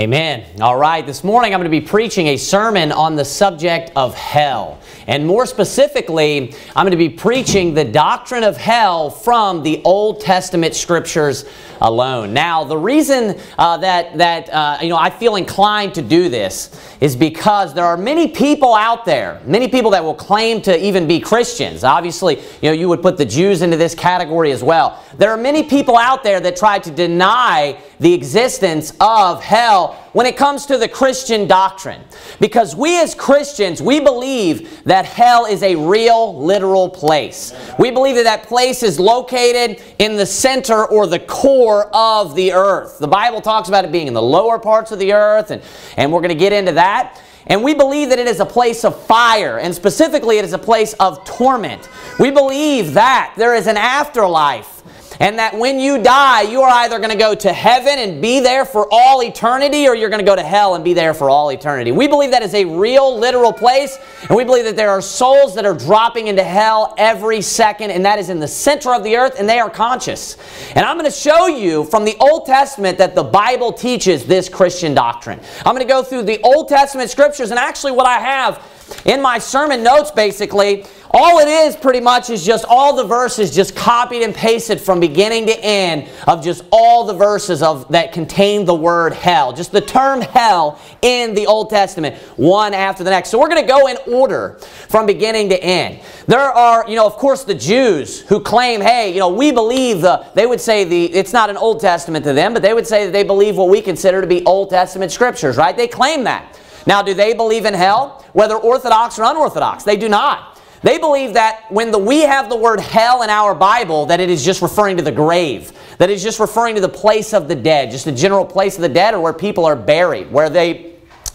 Amen. All right, this morning I'm going to be preaching a sermon on the subject of hell. And more specifically, I'm going to be preaching the doctrine of hell from the Old Testament scriptures alone. Now, the reason uh, that, that uh, you know, I feel inclined to do this is because there are many people out there, many people that will claim to even be Christians. Obviously, you know, you would put the Jews into this category as well. There are many people out there that try to deny the existence of hell when it comes to the Christian doctrine. Because we as Christians, we believe that hell is a real, literal place. We believe that that place is located in the center or the core of the earth. The Bible talks about it being in the lower parts of the earth, and, and we're going to get into that. And we believe that it is a place of fire, and specifically it is a place of torment. We believe that there is an afterlife and that when you die, you are either going to go to heaven and be there for all eternity, or you're going to go to hell and be there for all eternity. We believe that is a real, literal place, and we believe that there are souls that are dropping into hell every second, and that is in the center of the earth, and they are conscious. And I'm going to show you from the Old Testament that the Bible teaches this Christian doctrine. I'm going to go through the Old Testament scriptures, and actually what I have in my sermon notes, basically, all it is pretty much is just all the verses just copied and pasted from beginning to end of just all the verses of that contain the word hell. Just the term hell in the Old Testament, one after the next. So we're going to go in order from beginning to end. There are, you know, of course, the Jews who claim, hey, you know, we believe the, they would say the, it's not an Old Testament to them, but they would say that they believe what we consider to be Old Testament scriptures, right? They claim that. Now, do they believe in hell? Whether Orthodox or unorthodox? They do not. They believe that when the, we have the word hell in our Bible, that it is just referring to the grave. That it's just referring to the place of the dead, just the general place of the dead or where people are buried, where they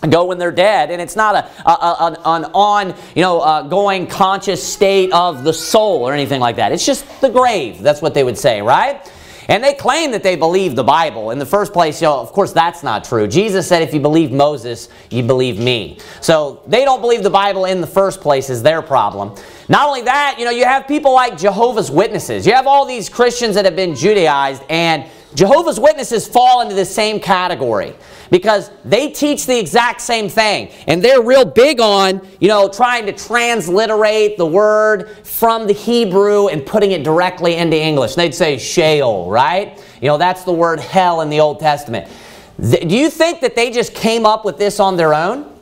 go when they're dead. And it's not a, a, a an on you know uh, going conscious state of the soul or anything like that. It's just the grave. That's what they would say right and they claim that they believe the Bible. In the first place, you know, of course, that's not true. Jesus said, if you believe Moses, you believe me. So they don't believe the Bible in the first place is their problem. Not only that, you know, you have people like Jehovah's Witnesses. You have all these Christians that have been Judaized, and Jehovah's Witnesses fall into the same category because they teach the exact same thing. And they're real big on, you know, trying to transliterate the word from the Hebrew and putting it directly into English. They'd say Sheol, right? You know, that's the word hell in the Old Testament. Do you think that they just came up with this on their own?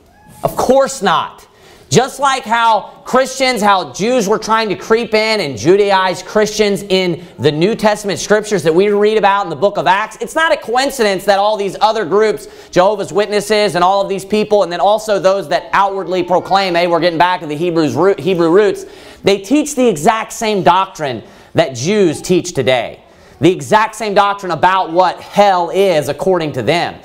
Of course not. Just like how Christians, how Jews were trying to creep in and Judaize Christians in the New Testament scriptures that we read about in the book of Acts, it's not a coincidence that all these other groups, Jehovah's Witnesses and all of these people, and then also those that outwardly proclaim, hey, we're getting back to the Hebrews, root, Hebrew roots, they teach the exact same doctrine that Jews teach today. The exact same doctrine about what hell is according to them.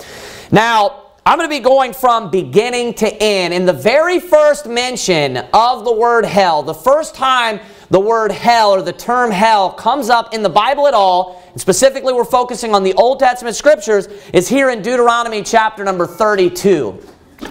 Now, I'm going to be going from beginning to end. In the very first mention of the word hell, the first time the word hell or the term hell comes up in the Bible at all, and specifically we're focusing on the Old Testament scriptures, is here in Deuteronomy chapter number 32.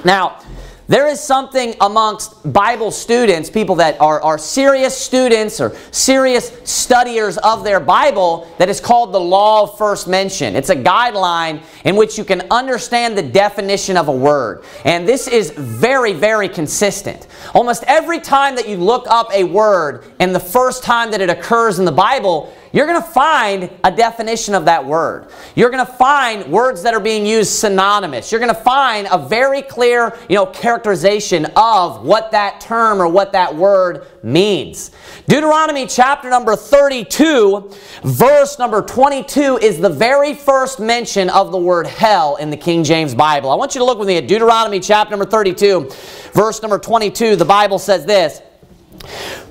Now, there is something amongst Bible students, people that are, are serious students or serious studiers of their Bible, that is called the law of first mention. It's a guideline in which you can understand the definition of a word. And this is very, very consistent. Almost every time that you look up a word and the first time that it occurs in the Bible, you're going to find a definition of that word. You're going to find words that are being used synonymous. You're going to find a very clear, you know, characterization of what that term or what that word means. Deuteronomy chapter number 32, verse number 22 is the very first mention of the word hell in the King James Bible. I want you to look with me at Deuteronomy chapter number 32, verse number 22. The Bible says this,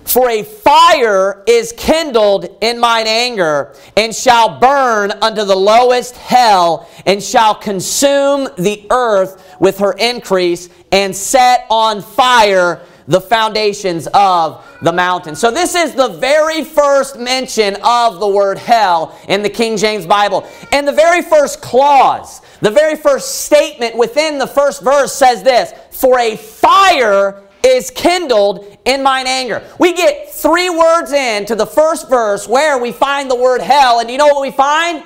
for a fire is kindled in mine anger, and shall burn unto the lowest hell, and shall consume the earth with her increase, and set on fire the foundations of the mountain. So this is the very first mention of the word hell in the King James Bible. And the very first clause, the very first statement within the first verse says this, For a fire is kindled in mine anger. We get three words into the first verse where we find the word hell, and you know what we find?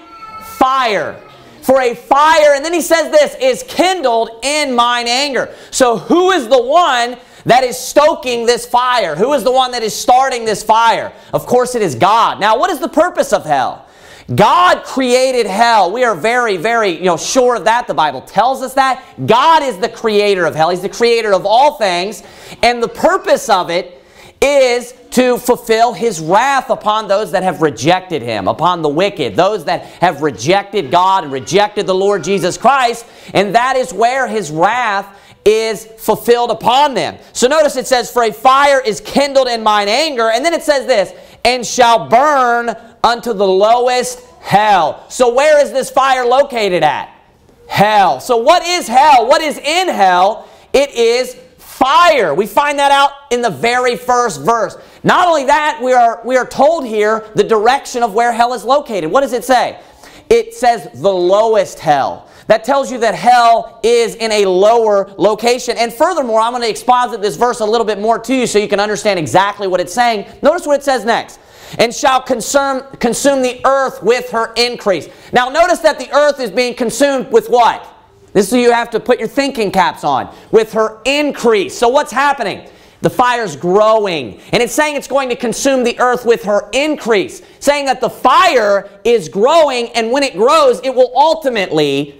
Fire. for a fire, and then he says this, is kindled in mine anger. So who is the one that is stoking this fire? Who is the one that is starting this fire? Of course it is God. Now what is the purpose of hell? God created hell. We are very, very you know, sure of that. The Bible tells us that. God is the creator of hell. He's the creator of all things. And the purpose of it is to fulfill his wrath upon those that have rejected him, upon the wicked, those that have rejected God and rejected the Lord Jesus Christ. And that is where his wrath is fulfilled upon them. So notice it says, For a fire is kindled in mine anger. And then it says this, and shall burn unto the lowest hell. So where is this fire located at? Hell. So what is hell? What is in hell? It is fire. We find that out in the very first verse. Not only that, we are, we are told here the direction of where hell is located. What does it say? It says the lowest hell. That tells you that hell is in a lower location. And furthermore, I'm going to exposit this verse a little bit more to you so you can understand exactly what it's saying. Notice what it says next. And shall consume, consume the earth with her increase. Now notice that the earth is being consumed with what? This is you have to put your thinking caps on. With her increase. So what's happening? The fire's growing. And it's saying it's going to consume the earth with her increase. Saying that the fire is growing and when it grows, it will ultimately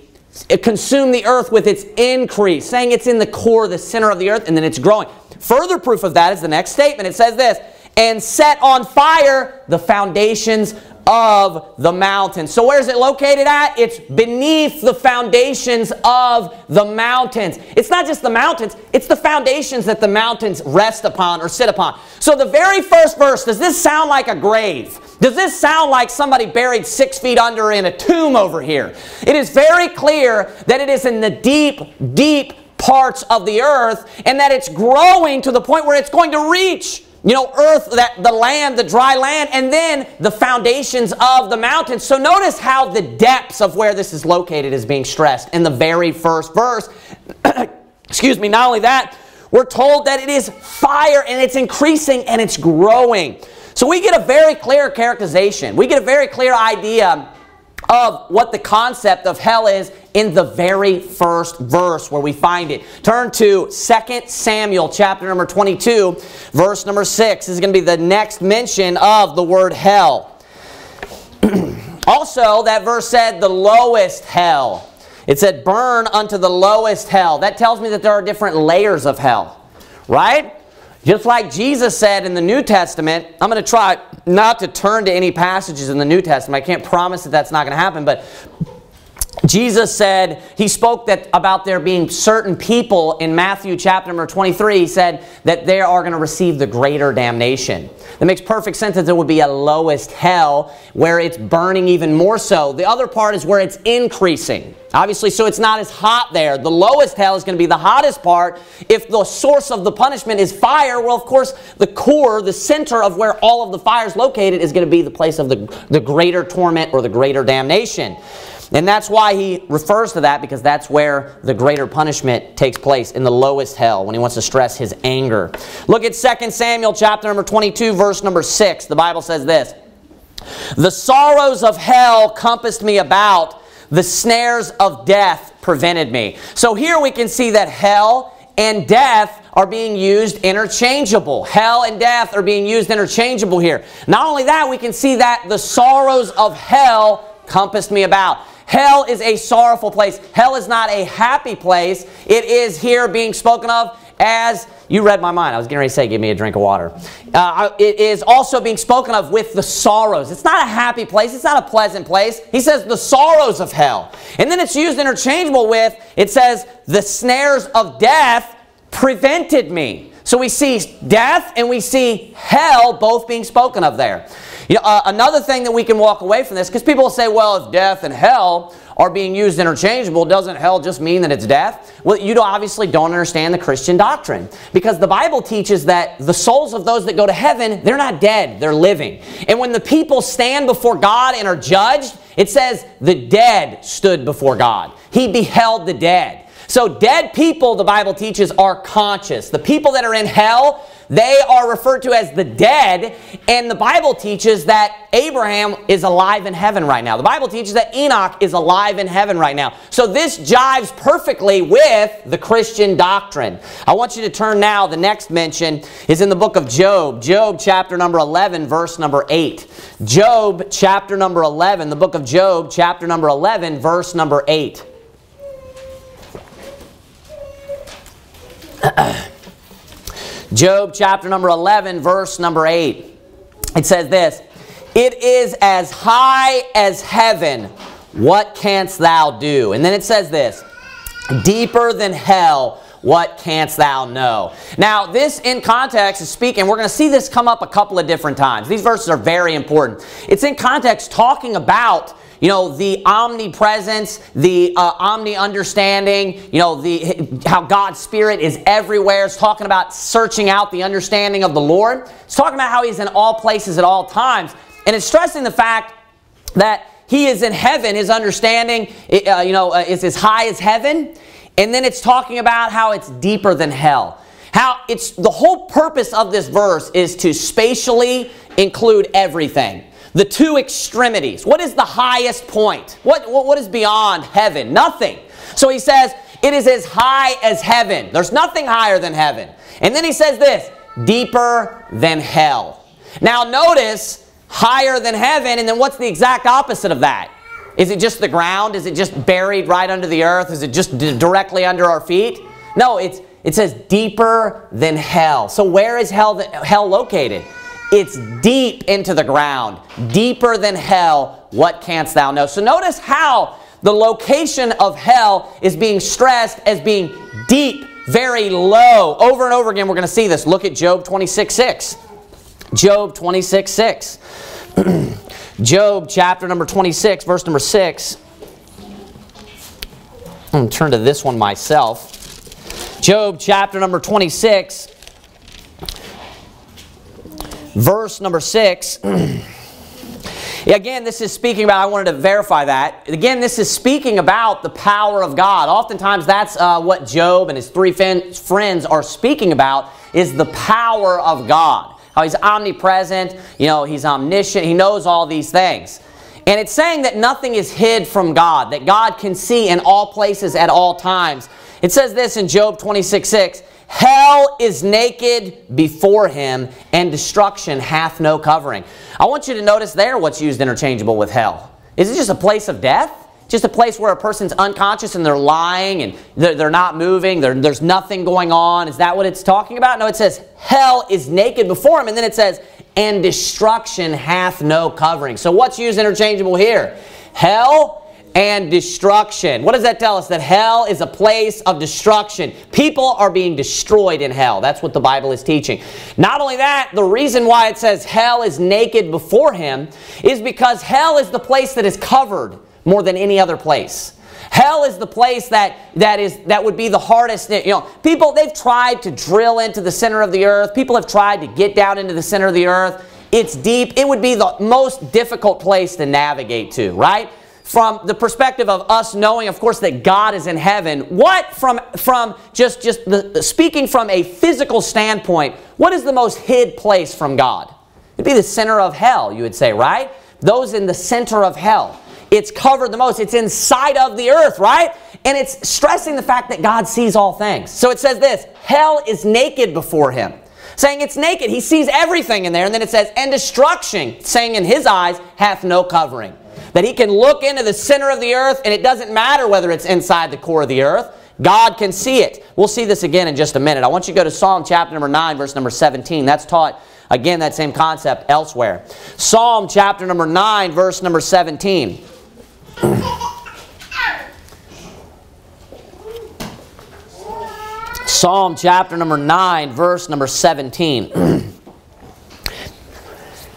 consume the earth with its increase, saying it's in the core, the center of the earth, and then it's growing. Further proof of that is the next statement. It says this, and set on fire the foundations of the mountain. So where is it located at? It's beneath the foundations of the mountains. It's not just the mountains, it's the foundations that the mountains rest upon or sit upon. So the very first verse, does this sound like a grave? Does this sound like somebody buried six feet under in a tomb over here? It is very clear that it is in the deep, deep parts of the earth and that it's growing to the point where it's going to reach you know, earth, that the land, the dry land, and then the foundations of the mountains. So notice how the depths of where this is located is being stressed in the very first verse. Excuse me, not only that, we're told that it is fire and it's increasing and it's growing. So we get a very clear characterization. We get a very clear idea of what the concept of hell is in the very first verse where we find it. Turn to 2 Samuel chapter number 22, verse number 6. This is going to be the next mention of the word hell. also, that verse said the lowest hell. It said burn unto the lowest hell. That tells me that there are different layers of hell, right? Just like Jesus said in the New Testament, I'm going to try not to turn to any passages in the New Testament. I can't promise that that's not going to happen, but Jesus said, he spoke that about there being certain people in Matthew chapter number 23, he said that they are going to receive the greater damnation. That makes perfect sense that there would be a lowest hell where it's burning even more so. The other part is where it's increasing. Obviously, so it's not as hot there. The lowest hell is going to be the hottest part. If the source of the punishment is fire, well, of course, the core, the center of where all of the fire is located is going to be the place of the, the greater torment or the greater damnation. And that's why he refers to that because that's where the greater punishment takes place in the lowest hell when he wants to stress his anger. Look at 2 Samuel chapter number 22 verse number 6. The Bible says this. The sorrows of hell compassed me about. The snares of death prevented me. So here we can see that hell and death are being used interchangeable. Hell and death are being used interchangeable here. Not only that, we can see that the sorrows of hell compassed me about. Hell is a sorrowful place. Hell is not a happy place. It is here being spoken of as, you read my mind. I was getting ready to say, give me a drink of water. Uh, it is also being spoken of with the sorrows. It's not a happy place. It's not a pleasant place. He says the sorrows of hell. And then it's used interchangeable with, it says, the snares of death prevented me. So we see death and we see hell both being spoken of there. You know, uh, another thing that we can walk away from this, because people say, well, if death and hell are being used interchangeable, doesn't hell just mean that it's death? Well, you obviously don't understand the Christian doctrine. Because the Bible teaches that the souls of those that go to heaven, they're not dead, they're living. And when the people stand before God and are judged, it says the dead stood before God. He beheld the dead. So dead people, the Bible teaches, are conscious. The people that are in hell, they are referred to as the dead, and the Bible teaches that Abraham is alive in heaven right now. The Bible teaches that Enoch is alive in heaven right now. So this jives perfectly with the Christian doctrine. I want you to turn now, the next mention is in the book of Job. Job chapter number 11, verse number 8. Job chapter number 11, the book of Job chapter number 11, verse number 8. Job chapter number 11, verse number 8. It says this It is as high as heaven. What canst thou do? And then it says this Deeper than hell. What canst thou know? Now, this in context is speaking, we're going to see this come up a couple of different times. These verses are very important. It's in context talking about you know, the omnipresence, the uh, omni-understanding, you know, the how God's Spirit is everywhere. It's talking about searching out the understanding of the Lord. It's talking about how He's in all places at all times. And it's stressing the fact that He is in heaven. His understanding, uh, you know, uh, is as high as heaven. And then it's talking about how it's deeper than hell. How it's the whole purpose of this verse is to spatially include everything. The two extremities. What is the highest point? What, what, what is beyond heaven? Nothing. So he says, it is as high as heaven. There's nothing higher than heaven. And then he says this, deeper than hell. Now notice, higher than heaven, and then what's the exact opposite of that? Is it just the ground? Is it just buried right under the earth? Is it just directly under our feet? No, it's, it says deeper than hell. So where is hell, hell located? It's deep into the ground, deeper than hell. What canst thou know? So notice how the location of hell is being stressed as being deep, very low. Over and over again, we're going to see this. Look at Job 26 6. Job 26 6. Job chapter number 26, verse number 6. I'm going to turn to this one myself. Job chapter number 26, verse number 6. Again, this is speaking about, I wanted to verify that. Again, this is speaking about the power of God. Oftentimes, that's uh, what Job and his three friends are speaking about, is the power of God. How he's omnipresent, you know, he's omniscient, he knows all these things. And it's saying that nothing is hid from God, that God can see in all places at all times. It says this in Job 26, 6, Hell is naked before him, and destruction hath no covering. I want you to notice there what's used interchangeable with hell. Is it just a place of death? Just a place where a person's unconscious and they're lying and they're, they're not moving, there's nothing going on. Is that what it's talking about? No, it says hell is naked before him, and then it says, and destruction hath no covering. So what's used interchangeable here? Hell and destruction. What does that tell us? That hell is a place of destruction. People are being destroyed in hell. That's what the Bible is teaching. Not only that, the reason why it says hell is naked before him is because hell is the place that is covered more than any other place. Hell is the place that, that, is, that would be the hardest. You know, people, they've tried to drill into the center of the earth. People have tried to get down into the center of the earth. It's deep. It would be the most difficult place to navigate to, right? From the perspective of us knowing, of course, that God is in heaven, what from, from just, just the, speaking from a physical standpoint, what is the most hid place from God? It'd be the center of hell, you would say, right? Those in the center of hell. It's covered the most. It's inside of the earth, right? And it's stressing the fact that God sees all things. So it says this, hell is naked before him saying it's naked. He sees everything in there. And then it says, and destruction, saying in his eyes, hath no covering. That he can look into the center of the earth and it doesn't matter whether it's inside the core of the earth. God can see it. We'll see this again in just a minute. I want you to go to Psalm chapter number 9, verse number 17. That's taught, again, that same concept elsewhere. Psalm chapter number 9, verse number 17. Psalm chapter number 9, verse number 17.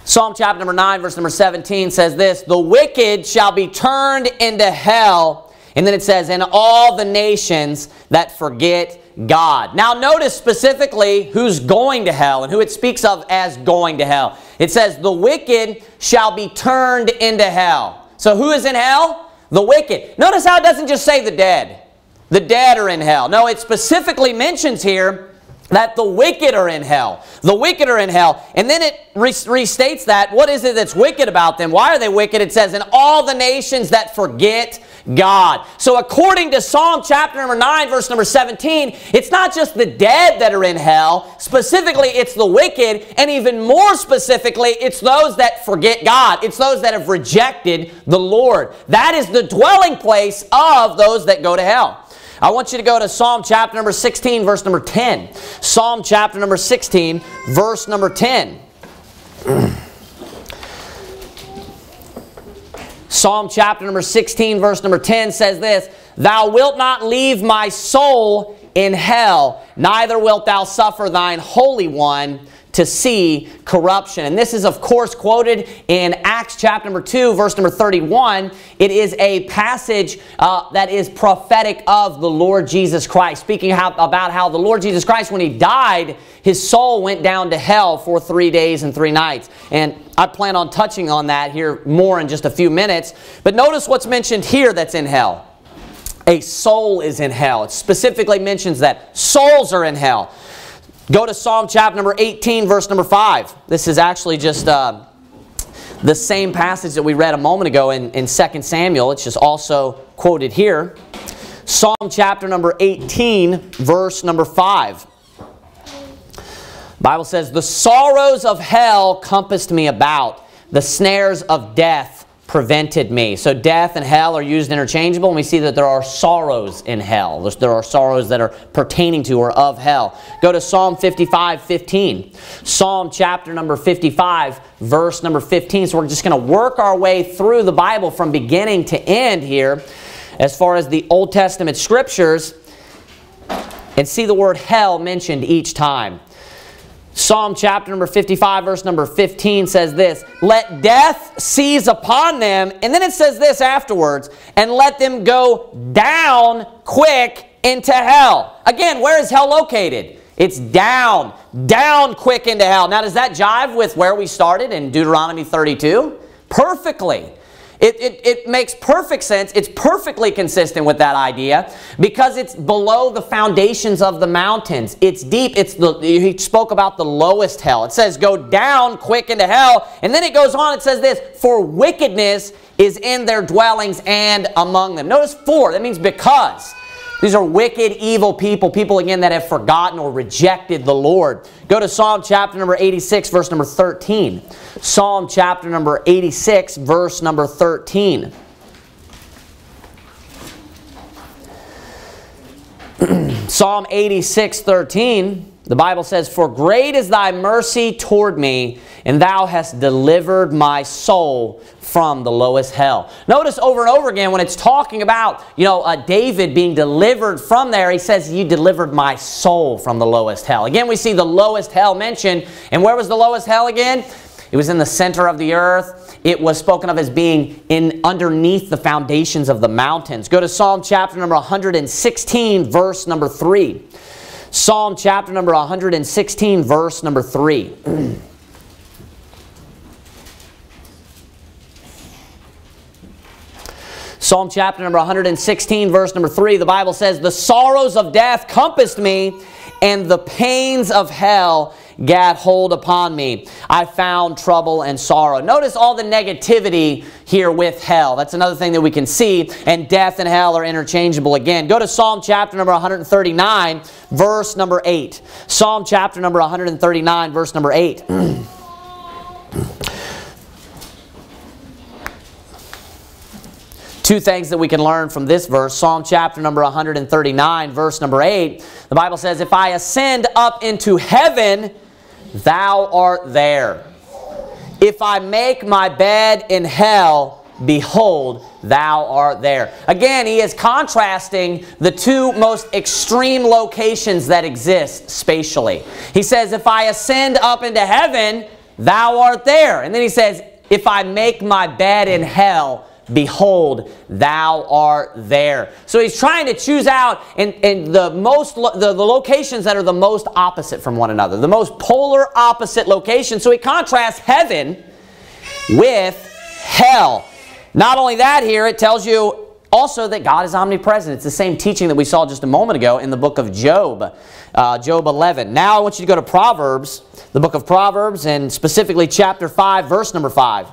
Psalm chapter number 9, verse number 17 says this The wicked shall be turned into hell. And then it says, And all the nations that forget God. Now, notice specifically who's going to hell and who it speaks of as going to hell. It says, The wicked shall be turned into hell. So, who is in hell? The wicked. Notice how it doesn't just say the dead. The dead are in hell. No, it specifically mentions here that the wicked are in hell. The wicked are in hell. And then it restates that. What is it that's wicked about them? Why are they wicked? It says, in all the nations that forget God. So according to Psalm chapter number 9, verse number 17, it's not just the dead that are in hell. Specifically, it's the wicked. And even more specifically, it's those that forget God. It's those that have rejected the Lord. That is the dwelling place of those that go to hell. I want you to go to Psalm chapter number 16, verse number 10. Psalm chapter number 16, verse number 10. Psalm chapter number 16, verse number 10 says this, Thou wilt not leave my soul in hell, neither wilt thou suffer thine Holy One to see corruption. And this is, of course, quoted in Acts chapter number 2, verse number 31. It is a passage uh, that is prophetic of the Lord Jesus Christ, speaking how, about how the Lord Jesus Christ, when he died, his soul went down to hell for three days and three nights. And I plan on touching on that here more in just a few minutes. But notice what's mentioned here that's in hell. A soul is in hell. It specifically mentions that souls are in hell. Go to Psalm chapter number 18, verse number 5. This is actually just uh, the same passage that we read a moment ago in, in 2 Samuel. It's just also quoted here. Psalm chapter number 18, verse number 5. Bible says, The sorrows of hell compassed me about. The snares of death prevented me. So death and hell are used interchangeable, and we see that there are sorrows in hell. There are sorrows that are pertaining to or of hell. Go to Psalm 55, 15. Psalm chapter number 55, verse number 15. So we're just going to work our way through the Bible from beginning to end here as far as the Old Testament scriptures and see the word hell mentioned each time. Psalm chapter number 55, verse number 15 says this, Let death seize upon them, and then it says this afterwards, and let them go down quick into hell. Again, where is hell located? It's down, down quick into hell. Now, does that jive with where we started in Deuteronomy 32? Perfectly. It, it, it, makes perfect sense. It's perfectly consistent with that idea because it's below the foundations of the mountains. It's deep. It's the, he spoke about the lowest hell. It says, go down quick into hell. And then it goes on, it says this, for wickedness is in their dwellings and among them. Notice for, that means because. These are wicked, evil people, people again that have forgotten or rejected the Lord. Go to Psalm chapter number 86, verse number 13. Psalm chapter number 86, verse number 13. Psalm 86, 13. The Bible says, For great is thy mercy toward me, and thou hast delivered my soul from the lowest hell. Notice over and over again when it's talking about, you know, uh, David being delivered from there, he says, you delivered my soul from the lowest hell. Again, we see the lowest hell mentioned. And where was the lowest hell again? It was in the center of the earth. It was spoken of as being in underneath the foundations of the mountains. Go to Psalm chapter number 116, verse number 3. Psalm chapter number 116, verse number 3. Psalm chapter number 116, verse number 3, the Bible says, The sorrows of death compassed me, and the pains of hell gat hold upon me. I found trouble and sorrow. Notice all the negativity here with hell. That's another thing that we can see. And death and hell are interchangeable again. Go to Psalm chapter number 139, verse number 8. Psalm chapter number 139, verse number 8. Two things that we can learn from this verse. Psalm chapter number 139, verse number 8. The Bible says, If I ascend up into heaven, thou art there. If I make my bed in hell, behold, thou art there. Again, he is contrasting the two most extreme locations that exist spatially. He says, if I ascend up into heaven, thou art there. And then he says, if I make my bed in hell, behold thou art there so he's trying to choose out in, in the most the, the locations that are the most opposite from one another the most polar opposite location so he contrasts heaven with hell not only that here it tells you also that God is omnipresent. It's the same teaching that we saw just a moment ago in the book of Job, uh, Job 11. Now I want you to go to Proverbs, the book of Proverbs, and specifically chapter 5, verse number 5.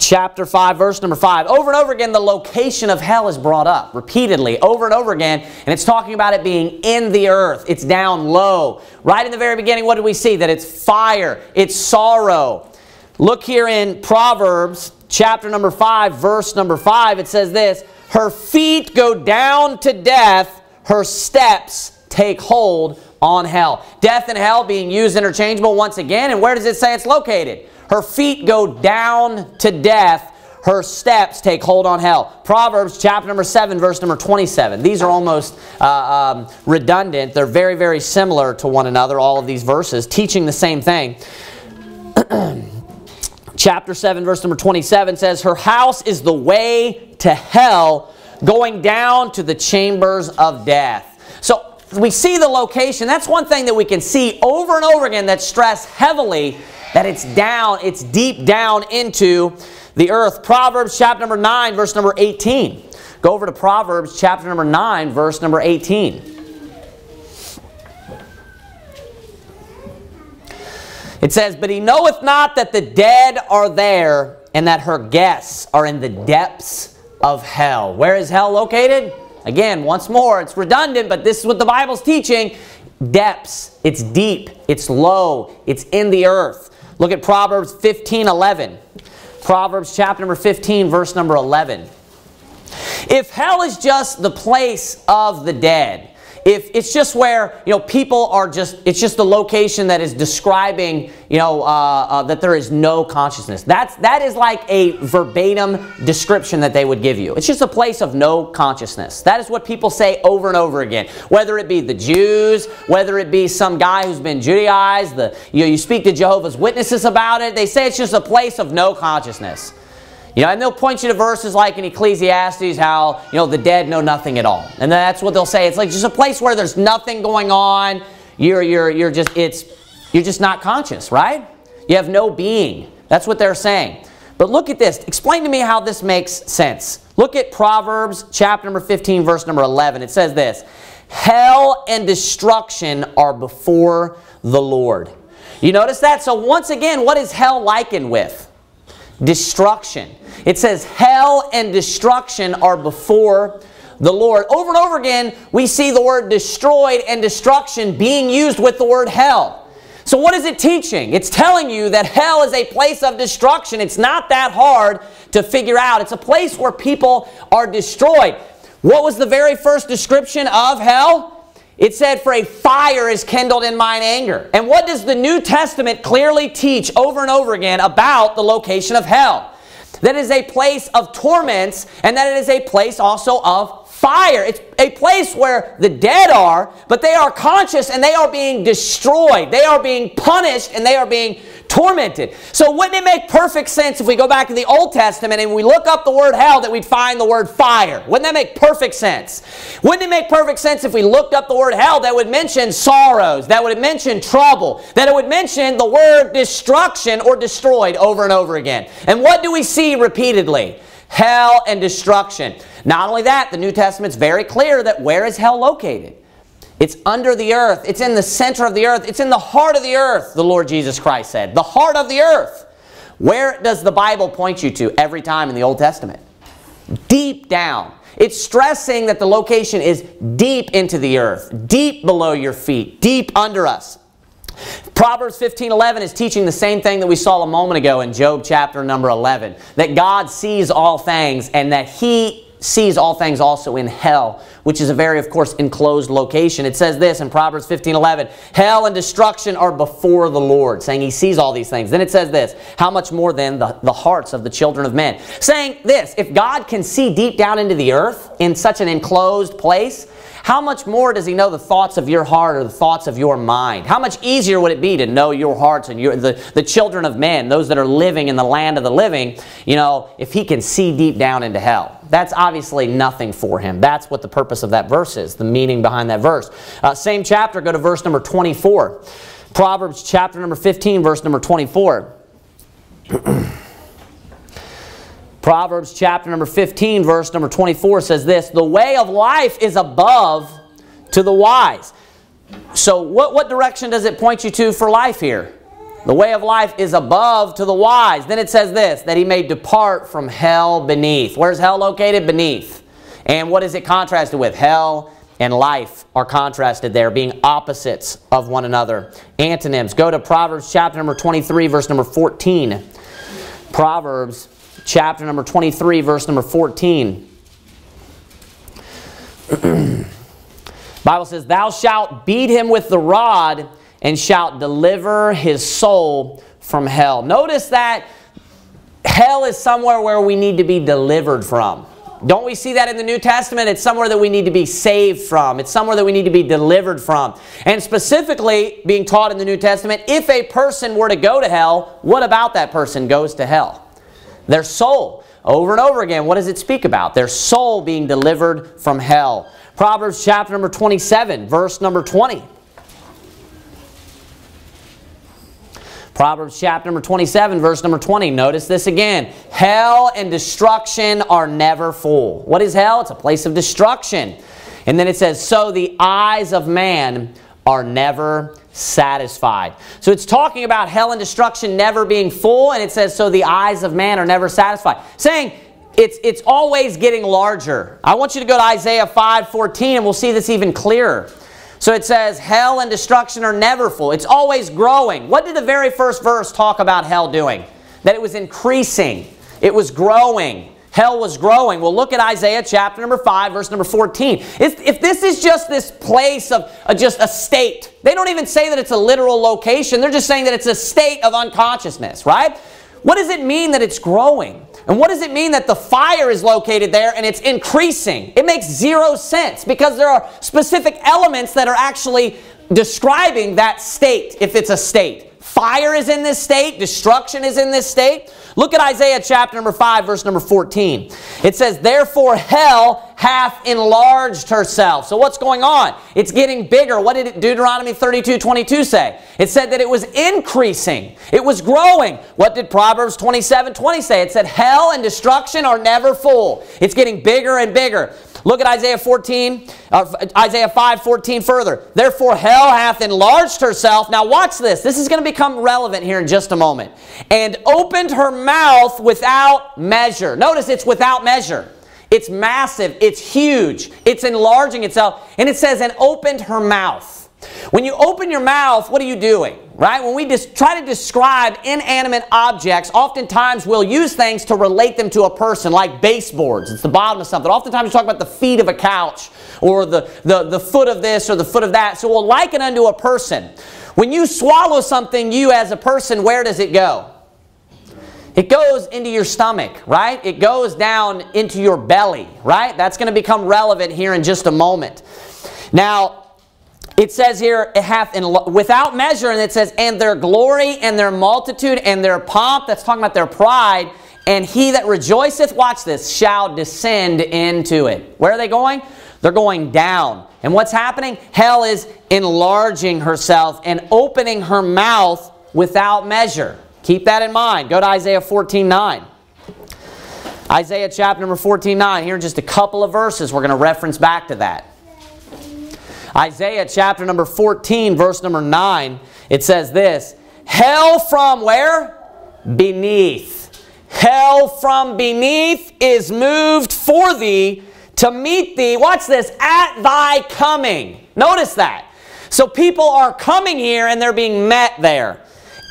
Chapter 5, verse number 5. Over and over again, the location of hell is brought up repeatedly, over and over again, and it's talking about it being in the earth. It's down low. Right in the very beginning, what do we see? That it's fire, it's sorrow. Look here in Proverbs chapter number 5, verse number 5. It says this, Her feet go down to death, her steps take hold on hell. Death and hell being used interchangeable once again, and where does it say it's located? Her feet go down to death. Her steps take hold on hell. Proverbs chapter number 7, verse number 27. These are almost uh, um, redundant. They're very, very similar to one another, all of these verses, teaching the same thing. chapter 7, verse number 27 says, Her house is the way to hell, going down to the chambers of death. So we see the location. That's one thing that we can see over and over again that's stressed heavily that it's down, it's deep down into the earth. Proverbs chapter number 9, verse number 18. Go over to Proverbs chapter number 9, verse number 18. It says, But he knoweth not that the dead are there, and that her guests are in the depths of hell. Where is hell located? Again, once more, it's redundant, but this is what the Bible's teaching. Depths. It's deep. It's low. It's in the earth. Look at Proverbs 15, 11. Proverbs chapter number 15, verse number 11. If hell is just the place of the dead, if it's just where you know people are just it's just the location that is describing you know uh, uh, that there is no consciousness. That's that is like a verbatim description that they would give you. It's just a place of no consciousness. That is what people say over and over again. Whether it be the Jews whether it be some guy who's been Judaized the you know you speak to Jehovah's Witnesses about it they say it's just a place of no consciousness you know, and they'll point you to verses like in Ecclesiastes how, you know, the dead know nothing at all. And that's what they'll say. It's like just a place where there's nothing going on. You're, you're, you're just, it's, you're just not conscious, right? You have no being. That's what they're saying. But look at this. Explain to me how this makes sense. Look at Proverbs chapter number 15, verse number 11. It says this, Hell and destruction are before the Lord. You notice that? So once again, what is hell likened with? Destruction. It says hell and destruction are before the Lord. Over and over again, we see the word destroyed and destruction being used with the word hell. So what is it teaching? It's telling you that hell is a place of destruction. It's not that hard to figure out. It's a place where people are destroyed. What was the very first description of hell? It said, For a fire is kindled in mine anger. And what does the New Testament clearly teach over and over again about the location of hell? That is a place of torments and that it is a place also of fire. It's a place where the dead are, but they are conscious and they are being destroyed. They are being punished and they are being tormented. So wouldn't it make perfect sense if we go back to the Old Testament and we look up the word hell that we'd find the word fire? Wouldn't that make perfect sense? Wouldn't it make perfect sense if we looked up the word hell that would mention sorrows, that would mention trouble, that it would mention the word destruction or destroyed over and over again? And what do we see repeatedly? Hell and destruction. Not only that, the New Testament's very clear that where is hell located? It's under the earth. It's in the center of the earth. It's in the heart of the earth, the Lord Jesus Christ said. The heart of the earth. Where does the Bible point you to every time in the Old Testament? Deep down. It's stressing that the location is deep into the earth, deep below your feet, deep under us. Proverbs 15:11 is teaching the same thing that we saw a moment ago in Job chapter number 11, that God sees all things and that he sees all things also in hell, which is a very, of course, enclosed location. It says this in Proverbs 15, 11, Hell and destruction are before the Lord, saying he sees all these things. Then it says this, How much more then the, the hearts of the children of men? Saying this, if God can see deep down into the earth in such an enclosed place, how much more does he know the thoughts of your heart or the thoughts of your mind? How much easier would it be to know your hearts and your, the, the children of men, those that are living in the land of the living, you know, if he can see deep down into hell? That's obviously nothing for him. That's what the purpose of that verse is, the meaning behind that verse. Uh, same chapter, go to verse number 24. Proverbs chapter number 15, verse number 24. Proverbs chapter number 15, verse number 24 says this The way of life is above to the wise. So, what, what direction does it point you to for life here? The way of life is above to the wise. Then it says this that he may depart from hell beneath. Where's hell located? Beneath. And what is it contrasted with? Hell and life are contrasted there, being opposites of one another. Antonyms. Go to Proverbs chapter number 23, verse number 14. Proverbs chapter number 23, verse number 14. Bible says, Thou shalt beat him with the rod and shalt deliver his soul from hell. Notice that hell is somewhere where we need to be delivered from. Don't we see that in the New Testament? It's somewhere that we need to be saved from. It's somewhere that we need to be delivered from. And specifically, being taught in the New Testament, if a person were to go to hell, what about that person goes to hell? Their soul. Over and over again, what does it speak about? Their soul being delivered from hell. Proverbs chapter number 27, verse number 20. Proverbs chapter number 27, verse number 20. Notice this again. Hell and destruction are never full. What is hell? It's a place of destruction. And then it says, So the eyes of man are never satisfied. So it's talking about hell and destruction never being full, and it says, So the eyes of man are never satisfied. Saying, it's, it's always getting larger. I want you to go to Isaiah 5 14, and we'll see this even clearer. So it says, hell and destruction are never full. It's always growing. What did the very first verse talk about hell doing? That it was increasing. It was growing. Hell was growing. Well, look at Isaiah chapter number 5, verse number 14. If, if this is just this place of uh, just a state, they don't even say that it's a literal location. They're just saying that it's a state of unconsciousness, right? What does it mean that it's growing? And what does it mean that the fire is located there and it's increasing? It makes zero sense because there are specific elements that are actually describing that state, if it's a state. Fire is in this state, destruction is in this state. Look at Isaiah chapter number 5, verse number 14. It says, Therefore hell hath enlarged herself. So what's going on? It's getting bigger. What did Deuteronomy 32, 22 say? It said that it was increasing. It was growing. What did Proverbs 27, 20 say? It said, Hell and destruction are never full. It's getting bigger and bigger. Look at Isaiah 14, uh, Isaiah 5, 14 further. Therefore hell hath enlarged herself. Now watch this. This is going to become relevant here in just a moment. And opened her mouth without measure. Notice it's without measure. It's massive. It's huge. It's enlarging itself. And it says, and opened her mouth. When you open your mouth, what are you doing? Right? When we just try to describe inanimate objects, oftentimes we'll use things to relate them to a person, like baseboards. It's the bottom of something. Oftentimes we talk about the feet of a couch or the, the, the foot of this or the foot of that. So we'll liken unto a person. When you swallow something, you as a person, where does it go? It goes into your stomach, right? It goes down into your belly, right? That's going to become relevant here in just a moment. Now, it says here, it hath in, without measure, and it says, and their glory and their multitude and their pomp, that's talking about their pride, and he that rejoiceth, watch this, shall descend into it. Where are they going? They're going down. And what's happening? Hell is enlarging herself and opening her mouth without measure. Keep that in mind. Go to Isaiah 14, 9. Isaiah chapter number 14, 9. Here in just a couple of verses, we're going to reference back to that. Isaiah chapter number 14, verse number 9, it says this, Hell from where? Beneath. Hell from beneath is moved for thee to meet thee, watch this, at thy coming. Notice that. So people are coming here and they're being met there.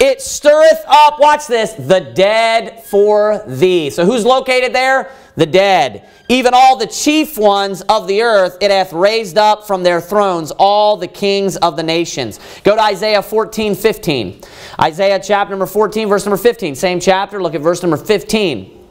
It stirreth up, watch this, the dead for thee. So who's located there? The dead. Even all the chief ones of the earth it hath raised up from their thrones, all the kings of the nations. Go to Isaiah 14, 15. Isaiah chapter number 14, verse number 15. Same chapter, look at verse number 15.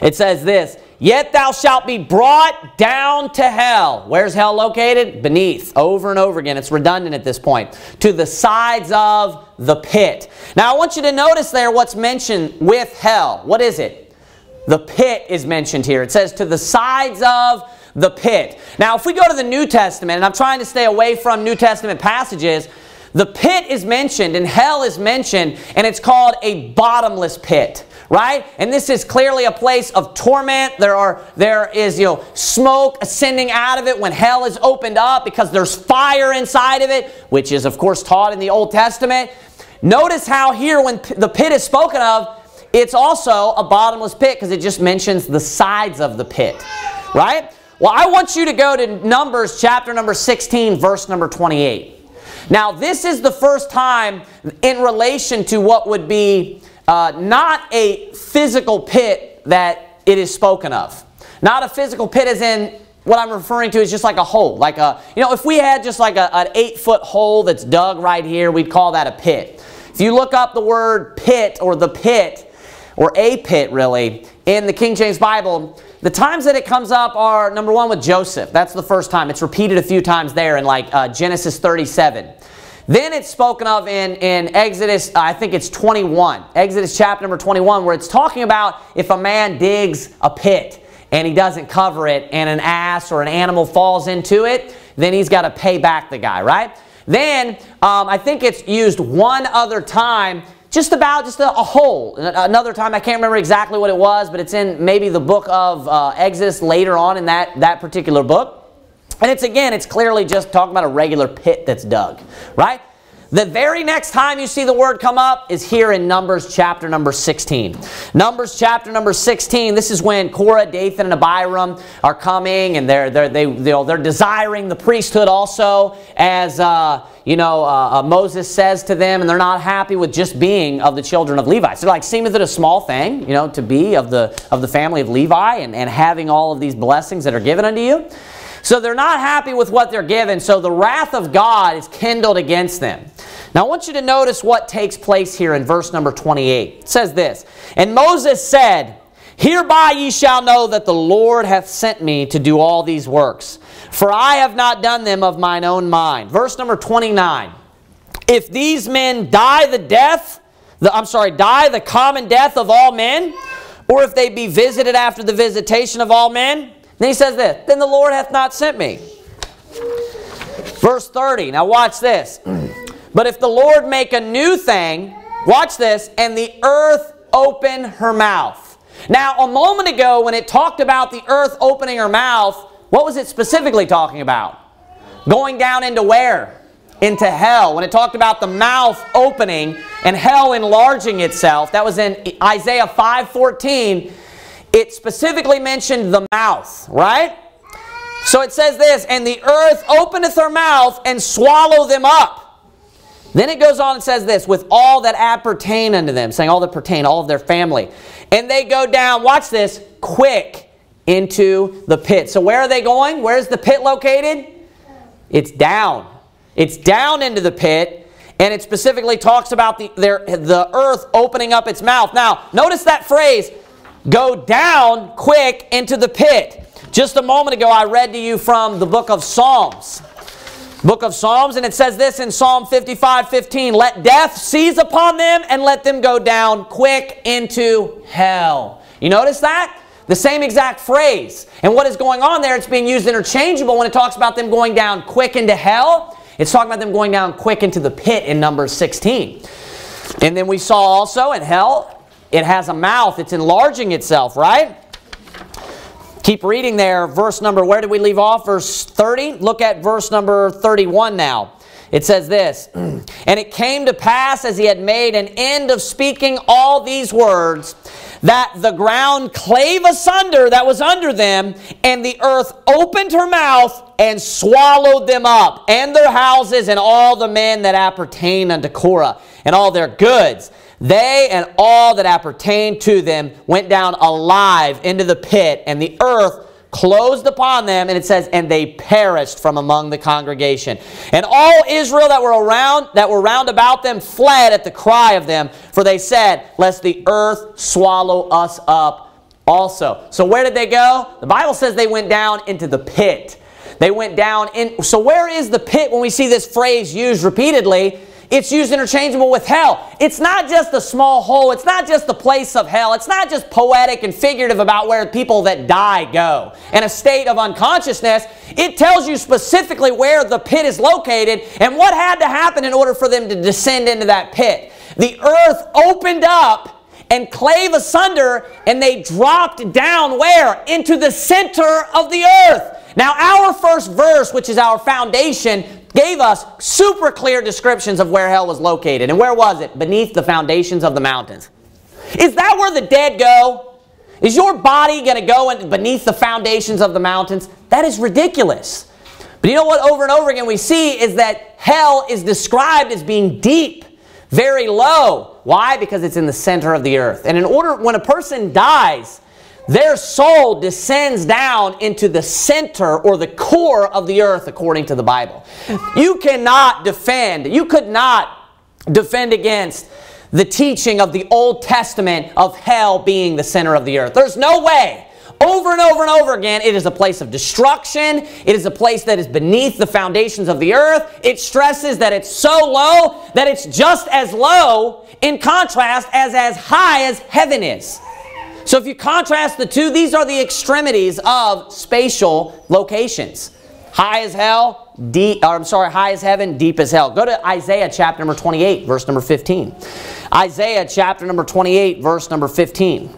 It says this, Yet thou shalt be brought down to hell. Where's hell located? Beneath. Over and over again. It's redundant at this point. To the sides of the pit. Now I want you to notice there what's mentioned with hell. What is it? The pit is mentioned here. It says to the sides of the pit. Now if we go to the New Testament, and I'm trying to stay away from New Testament passages, the pit is mentioned and hell is mentioned and it's called a bottomless pit right? And this is clearly a place of torment. There are there is you know smoke ascending out of it when hell is opened up because there's fire inside of it, which is of course taught in the Old Testament. Notice how here when the pit is spoken of, it's also a bottomless pit because it just mentions the sides of the pit, right? Well, I want you to go to Numbers chapter number 16, verse number 28. Now, this is the first time in relation to what would be uh, not a physical pit that it is spoken of. Not a physical pit as in what I'm referring to is just like a hole. Like a, you know, if we had just like a, an eight foot hole that's dug right here, we'd call that a pit. If you look up the word pit or the pit, or a pit really, in the King James Bible, the times that it comes up are number one with Joseph. That's the first time. It's repeated a few times there in like uh, Genesis 37. Then it's spoken of in, in Exodus, I think it's 21. Exodus chapter number 21, where it's talking about if a man digs a pit and he doesn't cover it and an ass or an animal falls into it, then he's got to pay back the guy, right? Then um, I think it's used one other time just about just a, a, hole. Another time, I can't remember exactly what it was, but it's in maybe the book of uh, Exodus later on in that, that particular book. And it's again, it's clearly just talking about a regular pit that's dug, right? The very next time you see the word come up is here in Numbers chapter number 16. Numbers chapter number 16, this is when Korah, Dathan, and Abiram are coming and they're, they're, they, they're, they're desiring the priesthood also as, uh, you know, uh, uh, Moses says to them and they're not happy with just being of the children of Levi. So like, seemeth it a small thing, you know, to be of the, of the family of Levi and, and having all of these blessings that are given unto you? So they're not happy with what they're given, so the wrath of God is kindled against them. Now I want you to notice what takes place here in verse number 28. It says this, And Moses said, Hereby ye shall know that the Lord hath sent me to do all these works. For I have not done them of mine own mind. Verse number 29. If these men die the death, the, I'm sorry, die the common death of all men, or if they be visited after the visitation of all men, then he says this, then the Lord hath not sent me. Verse 30, now watch this. But if the Lord make a new thing, watch this, and the earth open her mouth. Now, a moment ago when it talked about the earth opening her mouth, what was it specifically talking about? Going down into where? Into hell. When it talked about the mouth opening and hell enlarging itself, that was in Isaiah 5.14, it specifically mentioned the mouth, right? So it says this, And the earth openeth her mouth and swallow them up. Then it goes on and says this, with all that appertain unto them, saying all that pertain, all of their family. And they go down, watch this, quick into the pit. So where are they going? Where's the pit located? It's down. It's down into the pit. And it specifically talks about the, their, the earth opening up its mouth. Now, notice that phrase, Go down quick into the pit. Just a moment ago, I read to you from the book of Psalms. Book of Psalms, and it says this in Psalm 55, 15, Let death seize upon them and let them go down quick into hell. You notice that? The same exact phrase. And what is going on there, it's being used interchangeable when it talks about them going down quick into hell. It's talking about them going down quick into the pit in Numbers 16. And then we saw also in hell, it has a mouth. It's enlarging itself, right? Keep reading there. Verse number, where did we leave off? Verse 30. Look at verse number 31 now. It says this, And it came to pass as he had made an end of speaking all these words, that the ground clave asunder that was under them, and the earth opened her mouth and swallowed them up, and their houses, and all the men that appertain unto Korah, and all their goods. They and all that appertained to them went down alive into the pit, and the earth closed upon them, and it says, and they perished from among the congregation. And all Israel that were around, that were round about them, fled at the cry of them, for they said, lest the earth swallow us up also. So where did they go? The Bible says they went down into the pit. They went down in. So where is the pit when we see this phrase used repeatedly? It's used interchangeable with hell. It's not just a small hole. It's not just the place of hell. It's not just poetic and figurative about where people that die go. In a state of unconsciousness, it tells you specifically where the pit is located and what had to happen in order for them to descend into that pit. The earth opened up and clave asunder, and they dropped down where? Into the center of the earth. Now, our first verse, which is our foundation, gave us super clear descriptions of where hell was located. And where was it? Beneath the foundations of the mountains. Is that where the dead go? Is your body going to go beneath the foundations of the mountains? That is ridiculous. But you know what over and over again we see is that hell is described as being deep, very low. Why? Because it's in the center of the earth. And in order, when a person dies, their soul descends down into the center or the core of the earth according to the Bible. You cannot defend, you could not defend against the teaching of the Old Testament of hell being the center of the earth. There's no way. Over and over and over again, it is a place of destruction. It is a place that is beneath the foundations of the earth. It stresses that it's so low that it's just as low in contrast as as high as heaven is. So if you contrast the two, these are the extremities of spatial locations. High as hell, deep, or I'm sorry, high as heaven, deep as hell. Go to Isaiah chapter number 28, verse number 15. Isaiah chapter number 28, verse number 15.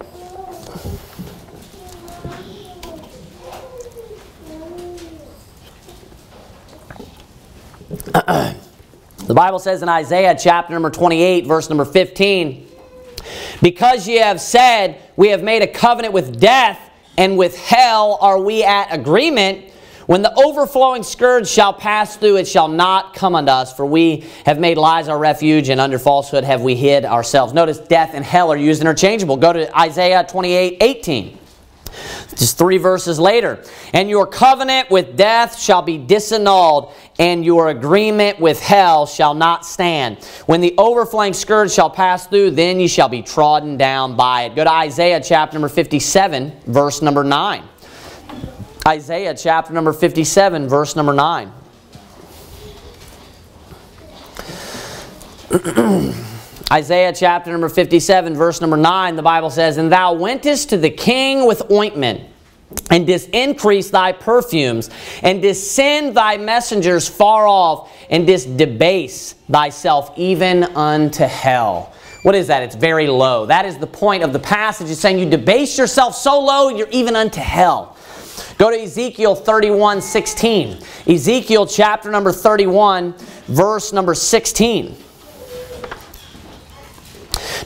the Bible says in Isaiah chapter number 28, verse number 15, Because ye have said, We have made a covenant with death, and with hell are we at agreement. When the overflowing scourge shall pass through, it shall not come unto us, for we have made lies our refuge, and under falsehood have we hid ourselves. Notice death and hell are used interchangeable. Go to Isaiah 28, 18. Just three verses later. And your covenant with death shall be disannulled, and your agreement with hell shall not stand. When the overflowing scourge shall pass through, then ye shall be trodden down by it. Go to Isaiah chapter number 57, verse number 9. Isaiah chapter number 57, verse number 9. Isaiah chapter number 57, verse number 9, the Bible says, And thou wentest to the king with ointment, and didst increase thy perfumes, and didst send thy messengers far off, and didst debase thyself even unto hell. What is that? It's very low. That is the point of the passage. It's saying you debase yourself so low, you're even unto hell. Go to Ezekiel 31, 16. Ezekiel chapter number 31, verse number 16.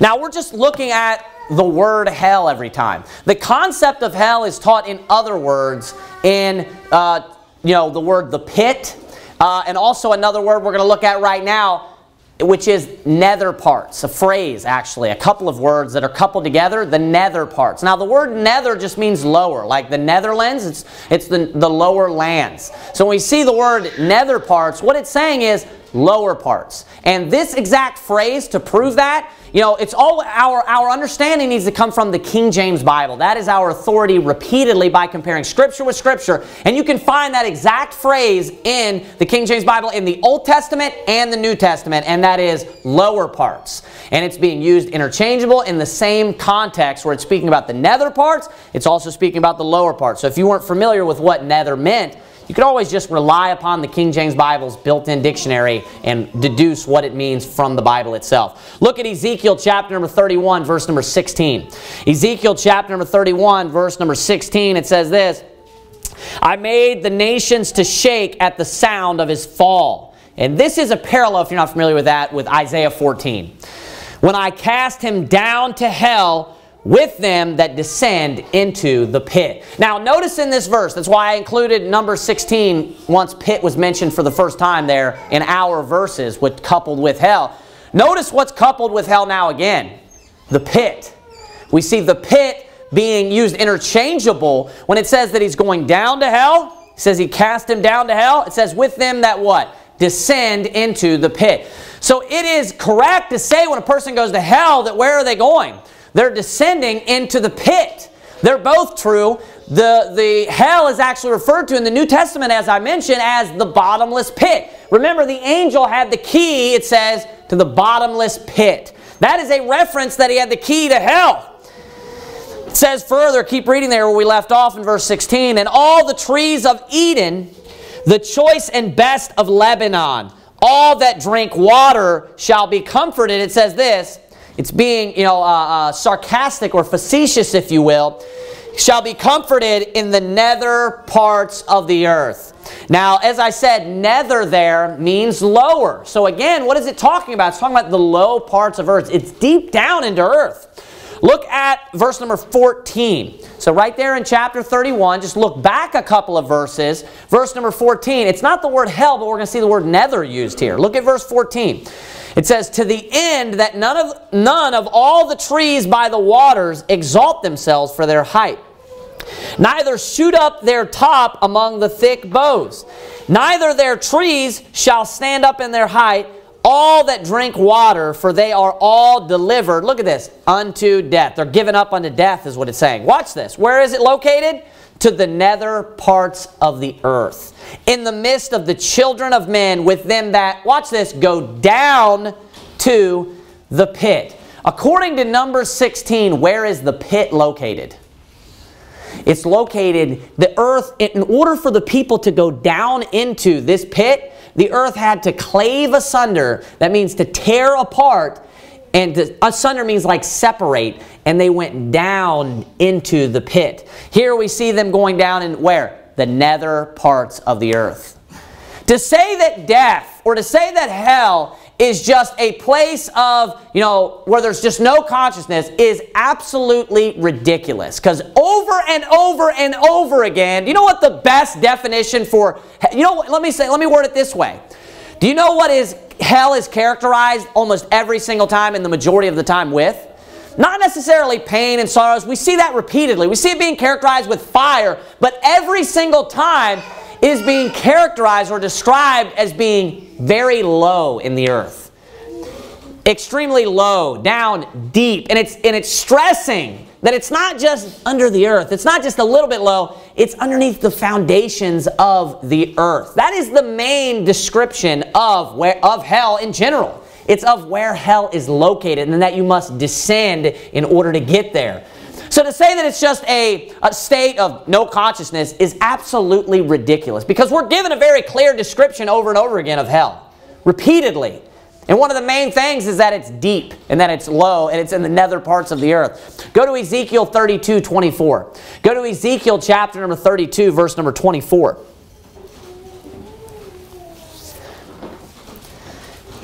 Now we're just looking at the word hell every time. The concept of hell is taught in other words in, uh, you know, the word the pit, uh, and also another word we're going to look at right now, which is nether parts, a phrase actually, a couple of words that are coupled together, the nether parts. Now the word nether just means lower, like the Netherlands, it's, it's the, the lower lands. So when we see the word nether parts, what it's saying is lower parts. And this exact phrase to prove that you know, it's all our, our understanding needs to come from the King James Bible. That is our authority repeatedly by comparing Scripture with Scripture. And you can find that exact phrase in the King James Bible in the Old Testament and the New Testament, and that is lower parts. And it's being used interchangeable in the same context where it's speaking about the nether parts, it's also speaking about the lower parts. So if you weren't familiar with what nether meant, you could always just rely upon the King James Bible's built-in dictionary and deduce what it means from the Bible itself. Look at Ezekiel chapter number 31, verse number 16. Ezekiel chapter number 31, verse number 16, it says this, I made the nations to shake at the sound of his fall. And this is a parallel, if you're not familiar with that, with Isaiah 14. When I cast him down to hell, with them that descend into the pit. Now, notice in this verse, that's why I included number 16 once pit was mentioned for the first time there in our verses, with coupled with hell. Notice what's coupled with hell now again the pit. We see the pit being used interchangeable when it says that he's going down to hell. It says he cast him down to hell. It says with them that what? Descend into the pit. So it is correct to say when a person goes to hell that where are they going? They're descending into the pit. They're both true. The, the hell is actually referred to in the New Testament, as I mentioned, as the bottomless pit. Remember, the angel had the key, it says, to the bottomless pit. That is a reference that he had the key to hell. It says further, keep reading there where we left off in verse 16, and all the trees of Eden, the choice and best of Lebanon, all that drink water shall be comforted. It says this, it's being, you know, uh, uh, sarcastic or facetious, if you will, shall be comforted in the nether parts of the earth. Now, as I said, nether there means lower. So again, what is it talking about? It's talking about the low parts of earth. It's deep down into earth. Look at verse number 14. So right there in chapter 31, just look back a couple of verses. Verse number 14, it's not the word hell, but we're going to see the word nether used here. Look at verse 14. It says, To the end that none of, none of all the trees by the waters exalt themselves for their height. Neither shoot up their top among the thick boughs. Neither their trees shall stand up in their height, all that drink water, for they are all delivered, look at this, unto death. They're given up unto death is what it's saying. Watch this. Where is it located? To the nether parts of the earth. In the midst of the children of men, with them that, watch this, go down to the pit. According to Numbers 16, where is the pit located? It's located, the earth, in order for the people to go down into this pit, the earth had to clave asunder. That means to tear apart. And asunder means like separate. And they went down into the pit. Here we see them going down in where? The nether parts of the earth. To say that death or to say that hell is just a place of, you know, where there's just no consciousness is absolutely ridiculous. Because over and over and over again, you know what the best definition for, you know, let me say, let me word it this way. Do you know what is hell is characterized almost every single time and the majority of the time with? Not necessarily pain and sorrows. We see that repeatedly. We see it being characterized with fire, but every single time is being characterized or described as being very low in the earth. Extremely low, down deep. And it's, and it's stressing that it's not just under the earth. It's not just a little bit low. It's underneath the foundations of the earth. That is the main description of, where, of hell in general. It's of where hell is located and that you must descend in order to get there. So to say that it's just a, a, state of no consciousness is absolutely ridiculous because we're given a very clear description over and over again of hell, repeatedly. And one of the main things is that it's deep and that it's low and it's in the nether parts of the earth. Go to Ezekiel 32, 24. Go to Ezekiel chapter number 32, verse number 24.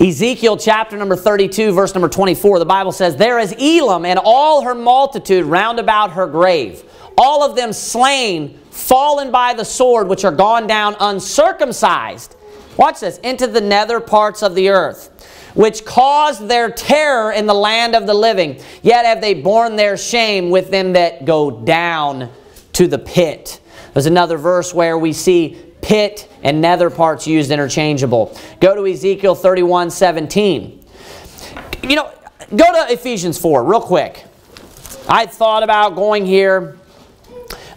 Ezekiel chapter number 32, verse number 24, the Bible says, There is Elam and all her multitude round about her grave, all of them slain, fallen by the sword, which are gone down uncircumcised. Watch this, into the nether parts of the earth, which caused their terror in the land of the living. Yet have they borne their shame with them that go down to the pit. There's another verse where we see pit, and nether parts used interchangeable. Go to Ezekiel 31, 17. You know, go to Ephesians 4 real quick. I thought about going here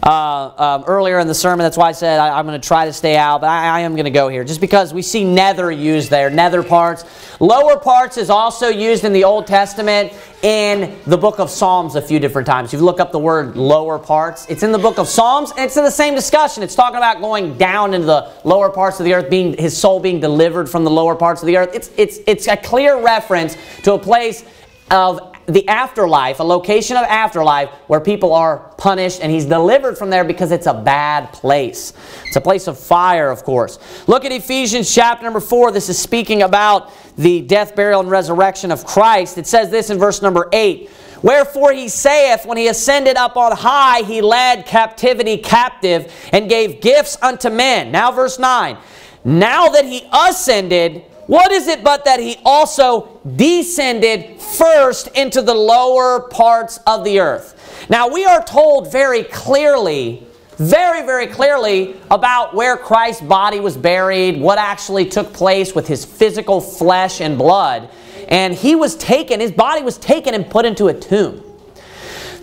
uh, um, earlier in the sermon. That's why I said I, am going to try to stay out, but I, I am going to go here just because we see nether used there, nether parts. Lower parts is also used in the Old Testament in the book of Psalms a few different times. If you look up the word lower parts, it's in the book of Psalms and it's in the same discussion. It's talking about going down into the lower parts of the earth, being his soul being delivered from the lower parts of the earth. It's, it's, it's a clear reference to a place of the afterlife, a location of afterlife where people are punished and he's delivered from there because it's a bad place. It's a place of fire, of course. Look at Ephesians chapter number 4. This is speaking about the death, burial, and resurrection of Christ. It says this in verse number 8. Wherefore he saith, when he ascended up on high, he led captivity captive and gave gifts unto men. Now verse 9. Now that he ascended, what is it but that he also descended first into the lower parts of the earth? Now we are told very clearly, very, very clearly about where Christ's body was buried, what actually took place with his physical flesh and blood. And he was taken, his body was taken and put into a tomb.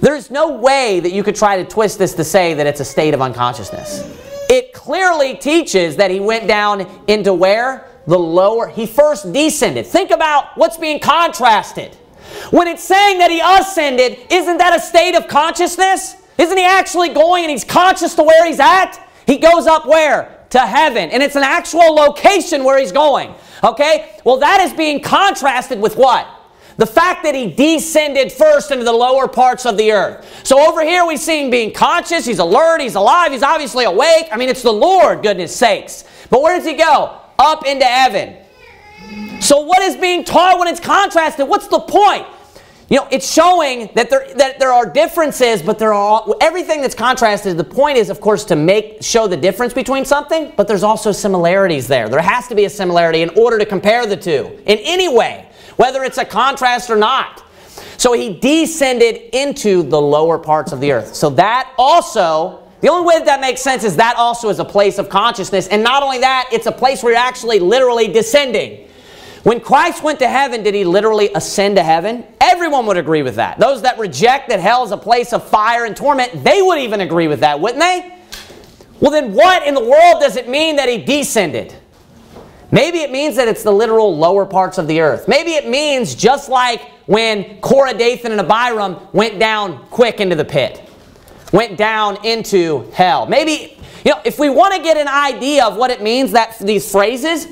There's no way that you could try to twist this to say that it's a state of unconsciousness. It clearly teaches that he went down into where? The lower, he first descended. Think about what's being contrasted. When it's saying that he ascended, isn't that a state of consciousness? Isn't he actually going and he's conscious to where he's at? He goes up where? To heaven. And it's an actual location where he's going. Okay? Well, that is being contrasted with what? The fact that he descended first into the lower parts of the earth. So over here we see him being conscious, he's alert, he's alive, he's obviously awake. I mean, it's the Lord, goodness sakes. But where does he go? Up into heaven. So what is being taught when it's contrasted? What's the point? You know, it's showing that there, that there are differences, but there are everything that's contrasted. The point is, of course, to make show the difference between something, but there's also similarities there. There has to be a similarity in order to compare the two in any way, whether it's a contrast or not. So he descended into the lower parts of the earth. So that also, the only way that, that makes sense is that also is a place of consciousness. And not only that, it's a place where you're actually literally descending. When Christ went to heaven, did he literally ascend to heaven? Everyone would agree with that. Those that reject that hell is a place of fire and torment, they would even agree with that, wouldn't they? Well, then what in the world does it mean that he descended? Maybe it means that it's the literal lower parts of the earth. Maybe it means just like when Korah, Dathan, and Abiram went down quick into the pit, went down into hell. Maybe, you know, if we want to get an idea of what it means that these phrases,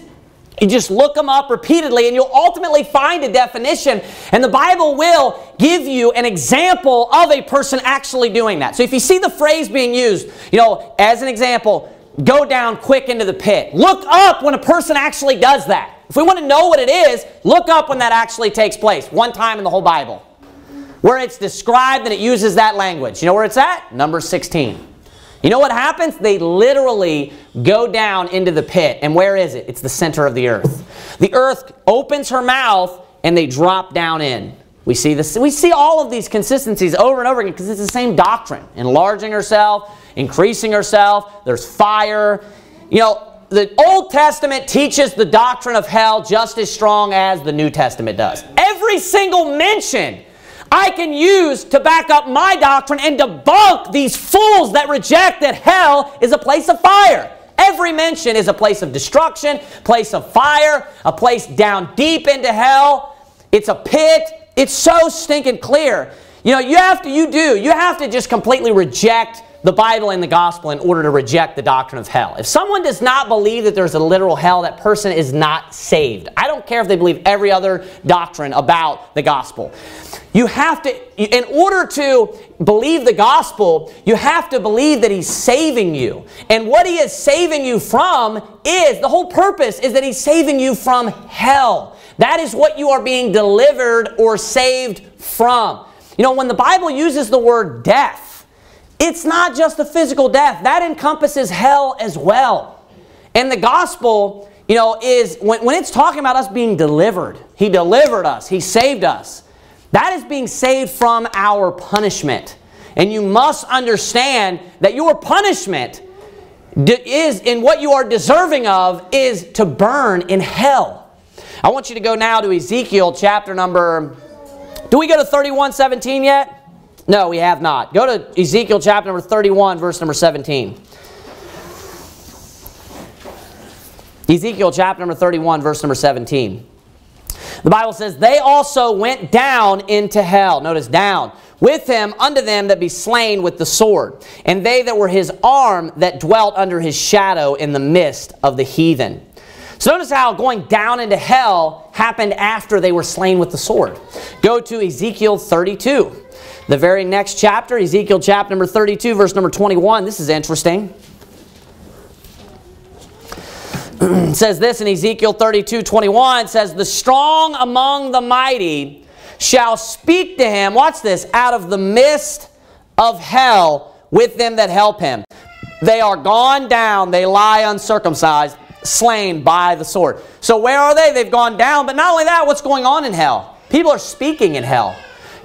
you just look them up repeatedly and you'll ultimately find a definition. And the Bible will give you an example of a person actually doing that. So if you see the phrase being used, you know, as an example, go down quick into the pit. Look up when a person actually does that. If we want to know what it is, look up when that actually takes place. One time in the whole Bible. Where it's described and it uses that language. You know where it's at? Number 16. You know what happens? They literally go down into the pit. And where is it? It's the center of the earth. The earth opens her mouth and they drop down in. We see this. We see all of these consistencies over and over again because it's the same doctrine. Enlarging herself, increasing herself. There's fire. You know, the Old Testament teaches the doctrine of hell just as strong as the New Testament does. Every single mention I can use to back up my doctrine and debunk these fools that reject that hell is a place of fire. Every mention is a place of destruction, place of fire, a place down deep into hell. It's a pit. It's so stinking clear. You know, you have to, you do, you have to just completely reject the Bible and the gospel in order to reject the doctrine of hell. If someone does not believe that there's a literal hell, that person is not saved. I don't care if they believe every other doctrine about the gospel. You have to, in order to believe the gospel, you have to believe that he's saving you. And what he is saving you from is, the whole purpose is that he's saving you from hell. That is what you are being delivered or saved from. You know, when the Bible uses the word death, it's not just the physical death. That encompasses hell as well. And the gospel, you know, is when, when it's talking about us being delivered, He delivered us, He saved us. That is being saved from our punishment. And you must understand that your punishment is in what you are deserving of is to burn in hell. I want you to go now to Ezekiel chapter number. Do we go to 3117 yet? No, we have not. Go to Ezekiel chapter number 31, verse number 17. Ezekiel chapter number 31, verse number 17. The Bible says, They also went down into hell. Notice down. With him unto them that be slain with the sword, and they that were his arm that dwelt under his shadow in the midst of the heathen. So notice how going down into hell happened after they were slain with the sword. Go to Ezekiel 32. The very next chapter, Ezekiel chapter number 32, verse number 21. This is interesting. it says this in Ezekiel 32, 21. It says, The strong among the mighty shall speak to him, watch this, out of the midst of hell with them that help him. They are gone down, they lie uncircumcised, slain by the sword. So where are they? They've gone down. But not only that, what's going on in hell? People are speaking in hell.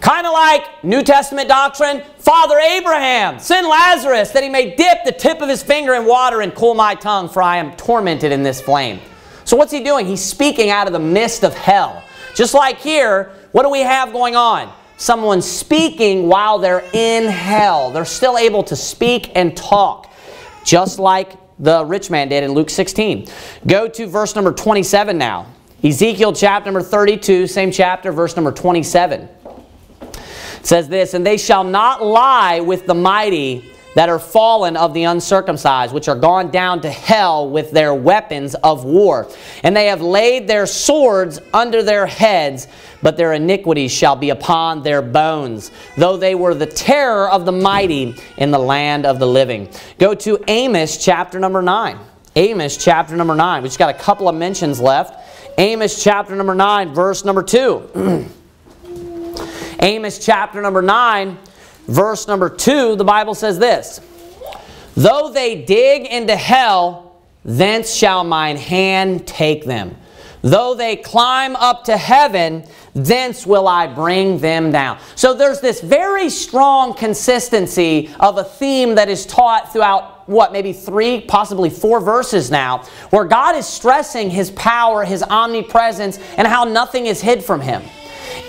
Kind of like New Testament doctrine, Father Abraham, send Lazarus that he may dip the tip of his finger in water and cool my tongue, for I am tormented in this flame. So what's he doing? He's speaking out of the mist of hell. Just like here, what do we have going on? Someone speaking while they're in hell. They're still able to speak and talk, just like the rich man did in Luke 16. Go to verse number 27 now. Ezekiel chapter number 32, same chapter, verse number 27 says this, And they shall not lie with the mighty that are fallen of the uncircumcised, which are gone down to hell with their weapons of war. And they have laid their swords under their heads, but their iniquities shall be upon their bones, though they were the terror of the mighty in the land of the living. Go to Amos chapter number 9. Amos chapter number 9. We just got a couple of mentions left. Amos chapter number 9, verse number 2. Amos chapter number 9, verse number 2, the Bible says this Though they dig into hell, thence shall mine hand take them. Though they climb up to heaven, thence will I bring them down. So there's this very strong consistency of a theme that is taught throughout what, maybe three, possibly four verses now, where God is stressing His power, His omnipresence, and how nothing is hid from Him.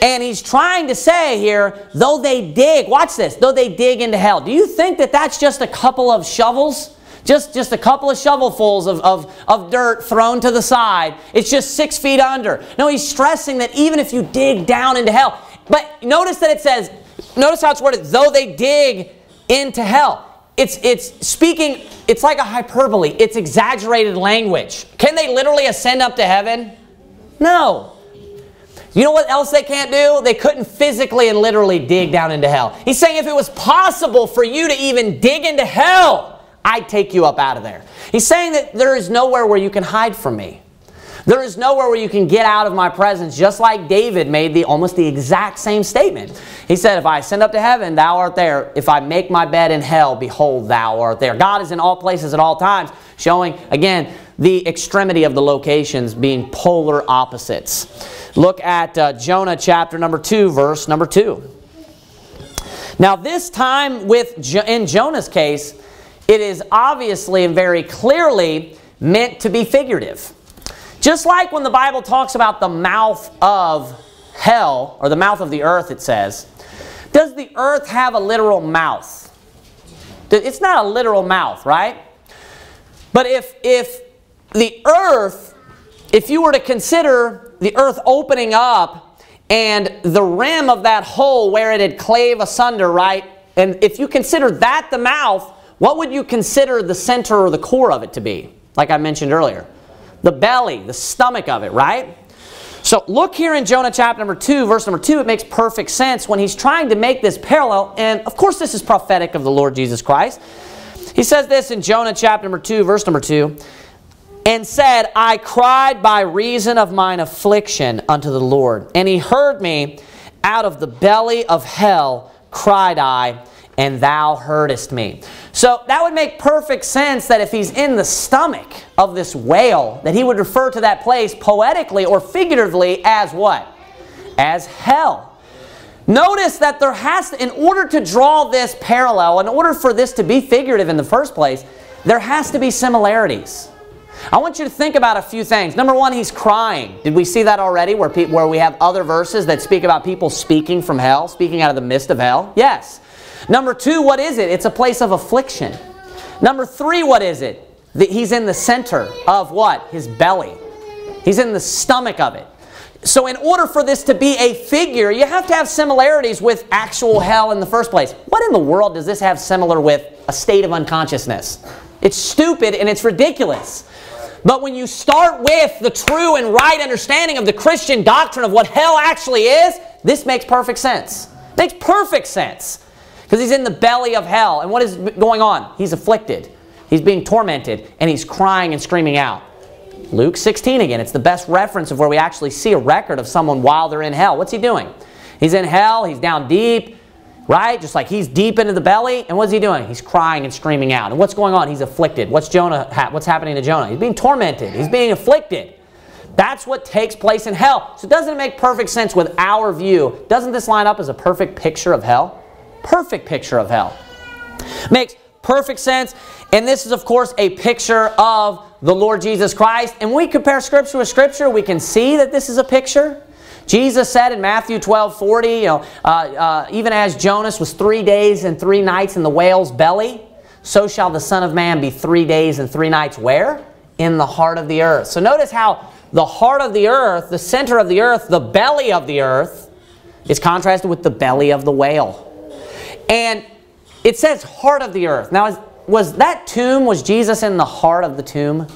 And he's trying to say here, though they dig, watch this, though they dig into hell. Do you think that that's just a couple of shovels? Just, just a couple of shovelfuls of, of, of dirt thrown to the side. It's just six feet under. No, he's stressing that even if you dig down into hell, but notice that it says, notice how it's worded, though they dig into hell. It's, it's speaking, it's like a hyperbole. It's exaggerated language. Can they literally ascend up to heaven? No. You know what else they can't do? They couldn't physically and literally dig down into hell. He's saying if it was possible for you to even dig into hell, I'd take you up out of there. He's saying that there is nowhere where you can hide from me. There is nowhere where you can get out of my presence, just like David made the almost the exact same statement. He said, If I ascend up to heaven, thou art there. If I make my bed in hell, behold, thou art there. God is in all places at all times, showing, again, the extremity of the locations being polar opposites. Look at uh, Jonah chapter number 2, verse number 2. Now, this time with jo in Jonah's case, it is obviously and very clearly meant to be figurative. Just like when the Bible talks about the mouth of hell, or the mouth of the earth, it says, does the earth have a literal mouth? It's not a literal mouth, right? But if, if the earth, if you were to consider the earth opening up and the rim of that hole where it had clave asunder, right? And if you consider that the mouth, what would you consider the center or the core of it to be? Like I mentioned earlier. The belly, the stomach of it, right? So look here in Jonah chapter number 2, verse number 2. It makes perfect sense when he's trying to make this parallel. And of course, this is prophetic of the Lord Jesus Christ. He says this in Jonah chapter number 2, verse number 2 and said, I cried by reason of mine affliction unto the Lord. And he heard me out of the belly of hell, cried I, and thou heardest me. So that would make perfect sense that if he's in the stomach of this whale, that he would refer to that place poetically or figuratively as what? As hell. Notice that there has to, in order to draw this parallel, in order for this to be figurative in the first place, there has to be similarities. I want you to think about a few things. Number one, he's crying. Did we see that already where, where we have other verses that speak about people speaking from hell, speaking out of the midst of hell? Yes. Number two, what is it? It's a place of affliction. Number three, what is it? That he's in the center of what? His belly. He's in the stomach of it. So in order for this to be a figure, you have to have similarities with actual hell in the first place. What in the world does this have similar with a state of unconsciousness? It's stupid and it's ridiculous. But when you start with the true and right understanding of the Christian doctrine of what hell actually is, this makes perfect sense. Makes perfect sense. Because he's in the belly of hell. And what is going on? He's afflicted. He's being tormented. And he's crying and screaming out. Luke 16 again. It's the best reference of where we actually see a record of someone while they're in hell. What's he doing? He's in hell. He's down deep right? Just like he's deep into the belly, and what's he doing? He's crying and screaming out. And what's going on? He's afflicted. What's Jonah? What's happening to Jonah? He's being tormented. He's being afflicted. That's what takes place in hell. So doesn't it make perfect sense with our view? Doesn't this line up as a perfect picture of hell? Perfect picture of hell. Makes perfect sense. And this is, of course, a picture of the Lord Jesus Christ. And we compare Scripture with Scripture, we can see that this is a picture. Jesus said in Matthew 12, 40, you know, uh, uh, even as Jonas was three days and three nights in the whale's belly, so shall the Son of Man be three days and three nights where? In the heart of the earth. So notice how the heart of the earth, the center of the earth, the belly of the earth, is contrasted with the belly of the whale. And It says heart of the earth. Now, was that tomb, was Jesus in the heart of the tomb?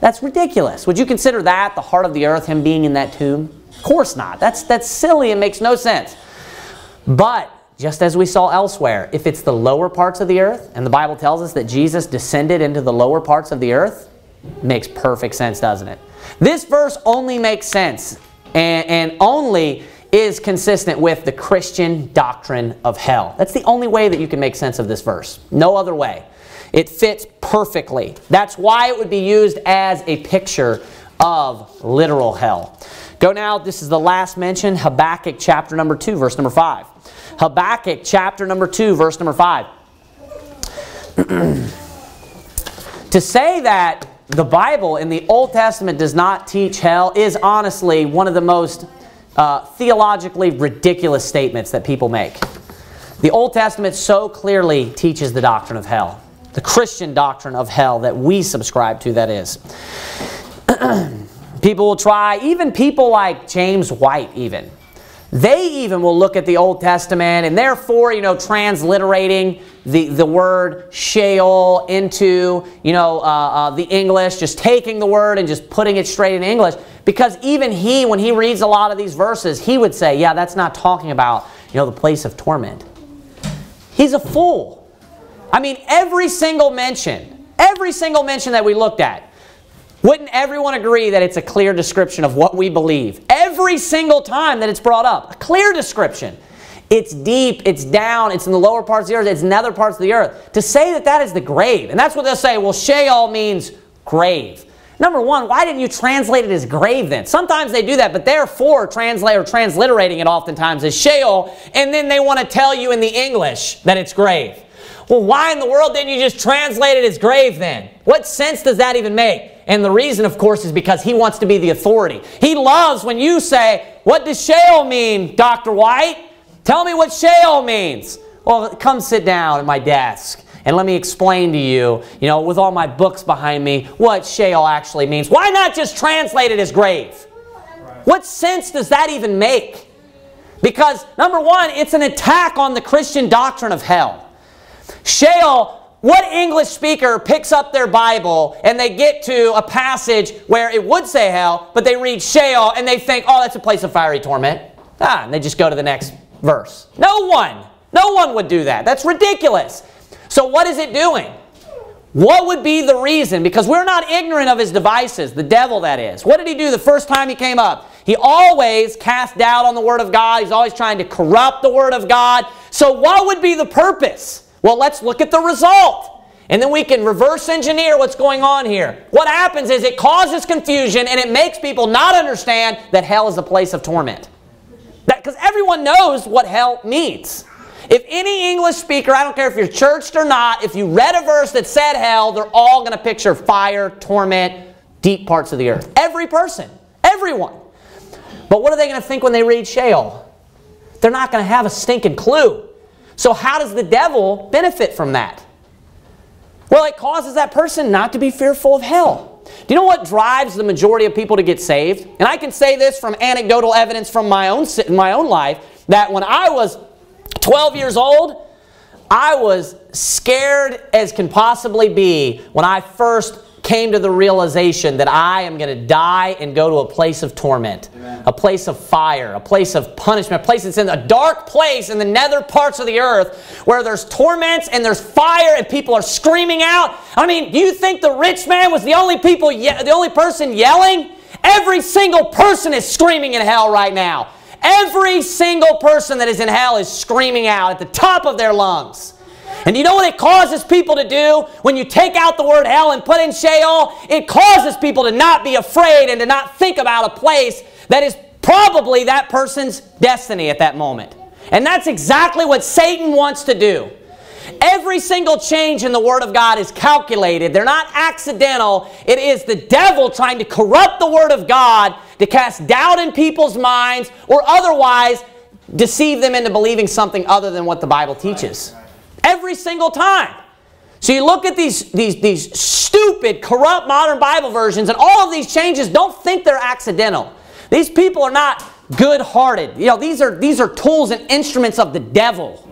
That's ridiculous. Would you consider that the heart of the earth, him being in that tomb? Of course not. That's, that's silly and makes no sense. But just as we saw elsewhere, if it's the lower parts of the earth, and the Bible tells us that Jesus descended into the lower parts of the earth, makes perfect sense, doesn't it? This verse only makes sense and, and only is consistent with the Christian doctrine of hell. That's the only way that you can make sense of this verse. No other way. It fits perfectly. That's why it would be used as a picture of literal hell. Go now, this is the last mention, Habakkuk chapter number 2, verse number 5. Habakkuk chapter number 2, verse number 5. to say that the Bible in the Old Testament does not teach hell is honestly one of the most uh, theologically ridiculous statements that people make. The Old Testament so clearly teaches the doctrine of hell. The Christian doctrine of hell that we subscribe to, that is. people will try, even people like James White even, they even will look at the Old Testament and therefore, you know, transliterating the, the word Sheol into, you know, uh, uh, the English, just taking the word and just putting it straight in English. Because even he, when he reads a lot of these verses, he would say, yeah, that's not talking about, you know, the place of torment. He's a fool. I mean, every single mention, every single mention that we looked at, wouldn't everyone agree that it's a clear description of what we believe? Every single time that it's brought up, a clear description. It's deep, it's down, it's in the lower parts of the earth, it's in other parts of the earth. To say that that is the grave, and that's what they'll say, well, Sheol means grave. Number one, why didn't you translate it as grave then? Sometimes they do that, but therefore translate or transliterating it oftentimes as Sheol, and then they want to tell you in the English that it's grave. Well, why in the world didn't you just translate it as grave then? What sense does that even make? And the reason, of course, is because he wants to be the authority. He loves when you say, What does Sheol mean, Dr. White? Tell me what Sheol means. Well, come sit down at my desk and let me explain to you, you know, with all my books behind me, what Sheol actually means. Why not just translate it as grave? What sense does that even make? Because, number one, it's an attack on the Christian doctrine of hell. Sheol, what English speaker picks up their Bible and they get to a passage where it would say hell, but they read Sheol and they think, oh, that's a place of fiery torment. Ah, and they just go to the next verse. No one. No one would do that. That's ridiculous. So what is it doing? What would be the reason? Because we're not ignorant of his devices, the devil that is. What did he do the first time he came up? He always cast doubt on the Word of God. He's always trying to corrupt the Word of God. So what would be the purpose? Well, let's look at the result. And then we can reverse engineer what's going on here. What happens is it causes confusion and it makes people not understand that hell is a place of torment. Because everyone knows what hell means. If any English speaker, I don't care if you're churched or not, if you read a verse that said hell, they're all going to picture fire, torment, deep parts of the earth. Every person. Everyone. But what are they going to think when they read Sheol? They're not going to have a stinking clue. So how does the devil benefit from that? Well, it causes that person not to be fearful of hell. Do you know what drives the majority of people to get saved? And I can say this from anecdotal evidence from my own, my own life, that when I was 12 years old, I was scared as can possibly be when I first came to the realization that I am going to die and go to a place of torment, Amen. a place of fire, a place of punishment, a place that's in a dark place in the nether parts of the earth where there's torments and there's fire and people are screaming out. I mean, do you think the rich man was the only people, the only person yelling? Every single person is screaming in hell right now. Every single person that is in hell is screaming out at the top of their lungs. And you know what it causes people to do when you take out the word hell and put in Sheol? It causes people to not be afraid and to not think about a place that is probably that person's destiny at that moment. And that's exactly what Satan wants to do. Every single change in the Word of God is calculated. They're not accidental. It is the devil trying to corrupt the Word of God to cast doubt in people's minds or otherwise deceive them into believing something other than what the Bible teaches. Every single time. So you look at these, these, these stupid, corrupt modern Bible versions, and all of these changes, don't think they're accidental. These people are not good-hearted. You know, these are, these are tools and instruments of the devil.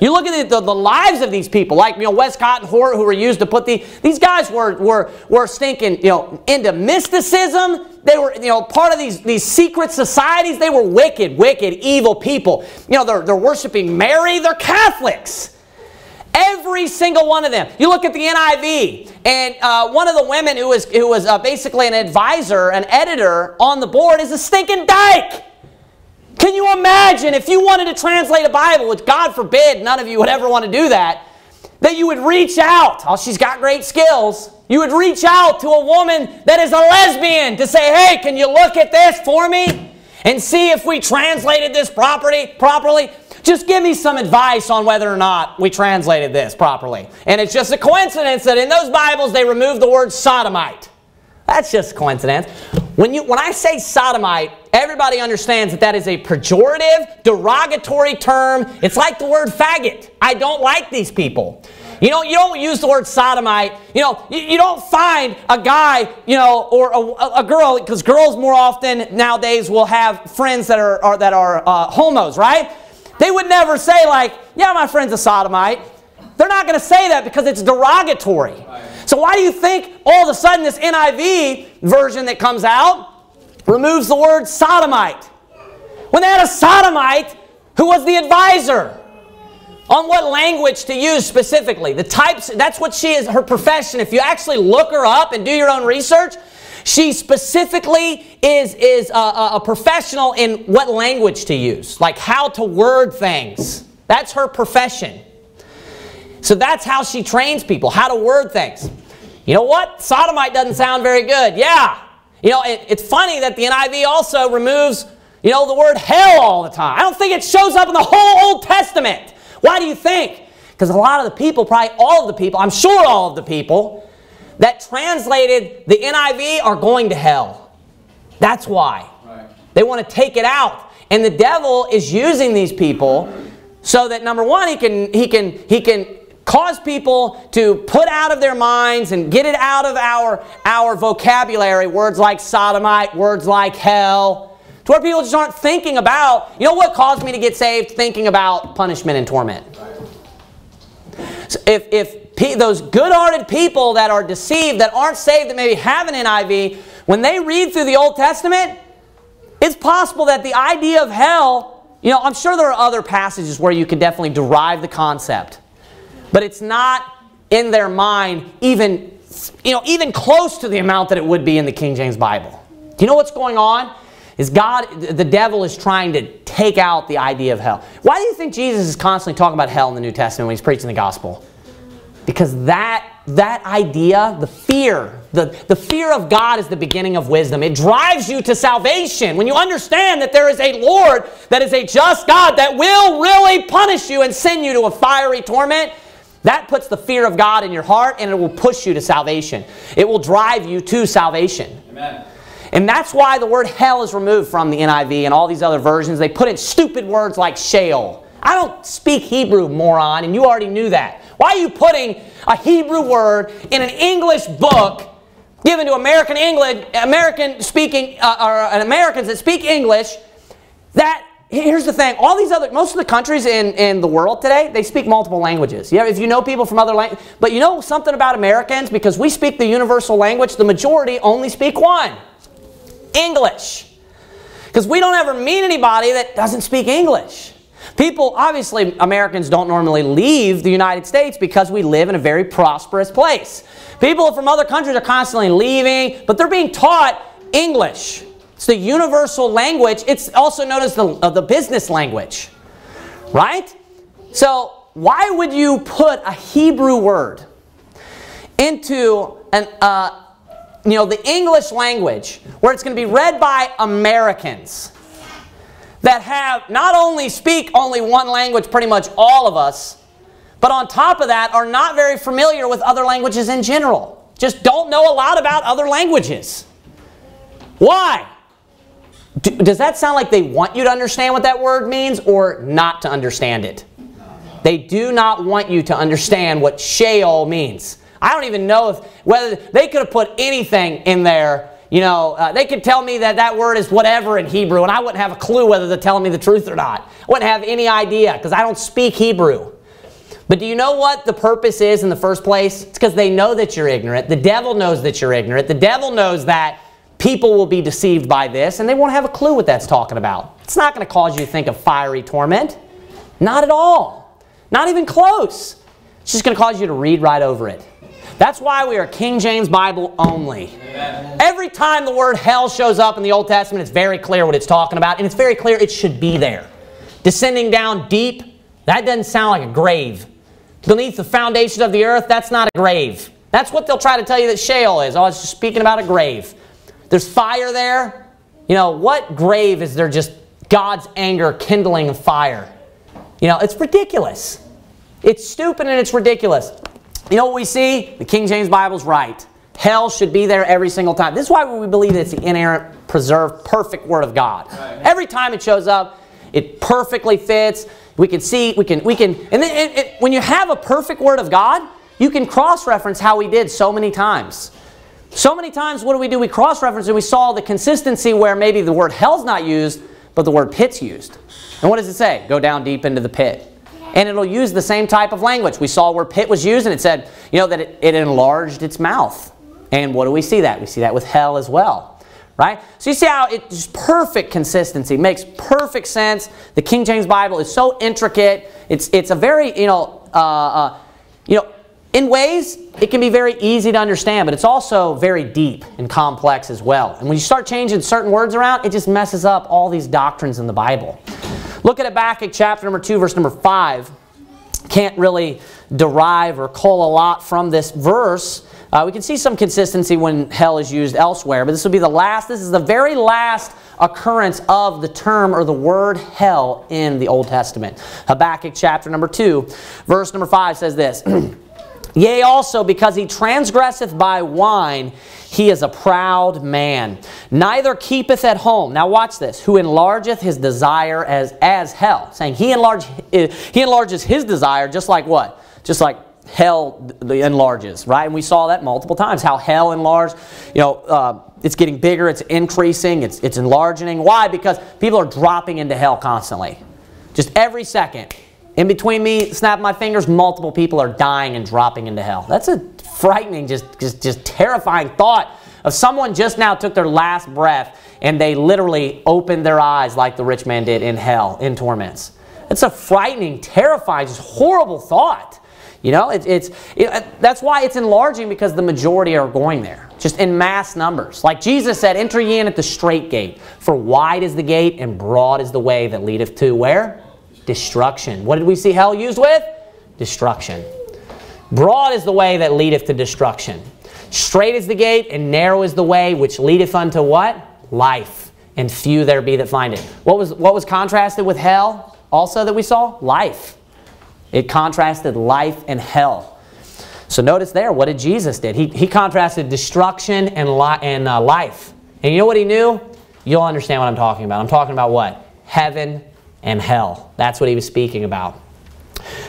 You look at the, the, the, lives of these people, like you know Westcott and Hort, who were used to put the these guys were were were stinking you know into mysticism. They were you know part of these these secret societies. They were wicked, wicked, evil people. You know they're they're worshiping Mary. They're Catholics. Every single one of them. You look at the NIV, and uh, one of the women who was who was uh, basically an advisor, an editor on the board, is a stinking dyke. Can you imagine if you wanted to translate a Bible, which God forbid none of you would ever want to do that, that you would reach out, oh, she's got great skills, you would reach out to a woman that is a lesbian to say, hey, can you look at this for me and see if we translated this property properly? Just give me some advice on whether or not we translated this properly. And it's just a coincidence that in those Bibles they removed the word sodomite. That's just coincidence. When, you, when I say sodomite, everybody understands that that is a pejorative, derogatory term. It's like the word faggot. I don't like these people. You know, you don't use the word sodomite. You know, you, you don't find a guy, you know, or a, a girl, because girls more often nowadays will have friends that are, are that are uh, homos, right? They would never say like, yeah, my friend's a sodomite. They're not going to say that because it's derogatory. So why do you think all of a sudden this NIV version that comes out removes the word sodomite? When they had a sodomite who was the advisor on what language to use specifically. The types, that's what she is, her profession. If you actually look her up and do your own research, she specifically is, is a, a, professional in what language to use, like how to word things. That's her profession. So that's how she trains people, how to word things. You know what? Sodomite doesn't sound very good. Yeah. You know, it, it's funny that the NIV also removes, you know, the word hell all the time. I don't think it shows up in the whole Old Testament. Why do you think? Because a lot of the people, probably all of the people, I'm sure all of the people that translated the NIV are going to hell. That's why. Right. They want to take it out. And the devil is using these people so that number one, he can, he can, he can cause people to put out of their minds and get it out of our, our vocabulary words like sodomite, words like hell, to where people just aren't thinking about, you know what caused me to get saved? Thinking about punishment and torment. So if, if those good-hearted people that are deceived, that aren't saved, that maybe have an NIV, when they read through the Old Testament, it's possible that the idea of hell, you know, I'm sure there are other passages where you could definitely derive the concept but it's not in their mind even, you know, even close to the amount that it would be in the King James Bible. Do you know what's going on? Is God, the devil is trying to take out the idea of hell. Why do you think Jesus is constantly talking about hell in the New Testament when he's preaching the gospel? Because that, that idea, the fear, the, the fear of God is the beginning of wisdom. It drives you to salvation. When you understand that there is a Lord that is a just God that will really punish you and send you to a fiery torment, that puts the fear of God in your heart and it will push you to salvation. It will drive you to salvation. Amen. And that's why the word hell is removed from the NIV and all these other versions. They put in stupid words like Sheol. I don't speak Hebrew, moron, and you already knew that. Why are you putting a Hebrew word in an English book given to American English, American speaking, uh, or Americans that speak English that Here's the thing. All these other, most of the countries in, in the world today, they speak multiple languages. Yeah, if you know people from other languages, but you know something about Americans? Because we speak the universal language, the majority only speak one. English. Because we don't ever meet anybody that doesn't speak English. People, obviously, Americans don't normally leave the United States because we live in a very prosperous place. People from other countries are constantly leaving, but they're being taught English. It's the universal language. It's also known as the, uh, the business language. Right? So why would you put a Hebrew word into an, uh, you know, the English language where it's going to be read by Americans that have not only speak only one language, pretty much all of us, but on top of that are not very familiar with other languages in general. Just don't know a lot about other languages. Why? Do, does that sound like they want you to understand what that word means or not to understand it? They do not want you to understand what Sheol means. I don't even know if whether they could have put anything in there. You know, uh, they could tell me that that word is whatever in Hebrew, and I wouldn't have a clue whether they're telling me the truth or not. I wouldn't have any idea because I don't speak Hebrew. But do you know what the purpose is in the first place? It's because they know that you're ignorant. The devil knows that you're ignorant. The devil knows that people will be deceived by this and they won't have a clue what that's talking about. It's not going to cause you to think of fiery torment. Not at all. Not even close. It's just going to cause you to read right over it. That's why we are King James Bible only. Amen. Every time the word hell shows up in the Old Testament, it's very clear what it's talking about, and it's very clear it should be there. Descending down deep, that doesn't sound like a grave. Beneath the foundations of the earth, that's not a grave. That's what they'll try to tell you that Sheol is. Oh, it's just speaking about a grave. There's fire there. You know, what grave is there just God's anger kindling fire? You know, it's ridiculous. It's stupid and it's ridiculous. You know what we see? The King James Bible's right. Hell should be there every single time. This is why we believe it's the inerrant, preserved, perfect Word of God. Right. Every time it shows up, it perfectly fits. We can see, we can, we can, and then it, it, when you have a perfect Word of God, you can cross-reference how we did so many times. So many times, what do we do? We cross-reference and we saw the consistency where maybe the word hell's not used, but the word pit's used. And what does it say? Go down deep into the pit and it'll use the same type of language. We saw where pit was used and it said, you know, that it, it enlarged its mouth. And what do we see that? We see that with hell as well. Right? So you see how it's perfect consistency, makes perfect sense. The King James Bible is so intricate. It's, it's a very, you know, uh, uh, you know, in ways, it can be very easy to understand, but it's also very deep and complex as well. And when you start changing certain words around, it just messes up all these doctrines in the Bible. Look at Habakkuk chapter number 2, verse number 5. Can't really derive or cull a lot from this verse. Uh, we can see some consistency when hell is used elsewhere, but this will be the last, this is the very last occurrence of the term or the word hell in the Old Testament. Habakkuk chapter number 2, verse number 5 says this Yea, also because he transgresseth by wine, he is a proud man, neither keepeth at home. Now watch this. Who enlargeth his desire as, as hell. Saying he, enlarge, he enlarges his desire just like what? Just like hell enlarges, right? And we saw that multiple times, how hell enlarged. You know, uh, it's getting bigger, it's increasing, it's, it's enlarging. Why? Because people are dropping into hell constantly. Just every second. In between me snapping my fingers, multiple people are dying and dropping into hell. That's a frightening, just, just, just terrifying thought of someone just now took their last breath and they literally opened their eyes like the rich man did in hell, in torments. It's a frightening, terrifying, just horrible thought. You know, it, it's it, that's why it's enlarging because the majority are going there, just in mass numbers. Like Jesus said, "Enter ye in at the strait gate, for wide is the gate and broad is the way that leadeth to where destruction." What did we see hell used with? Destruction. Broad is the way that leadeth to destruction. Strait is the gate, and narrow is the way which leadeth unto what? Life. And few there be that find it. What was, what was contrasted with hell also that we saw? Life. It contrasted life and hell. So notice there, what did Jesus did? He, he contrasted destruction and, li and uh, life. And you know what he knew? You'll understand what I'm talking about. I'm talking about what? Heaven and hell. That's what he was speaking about.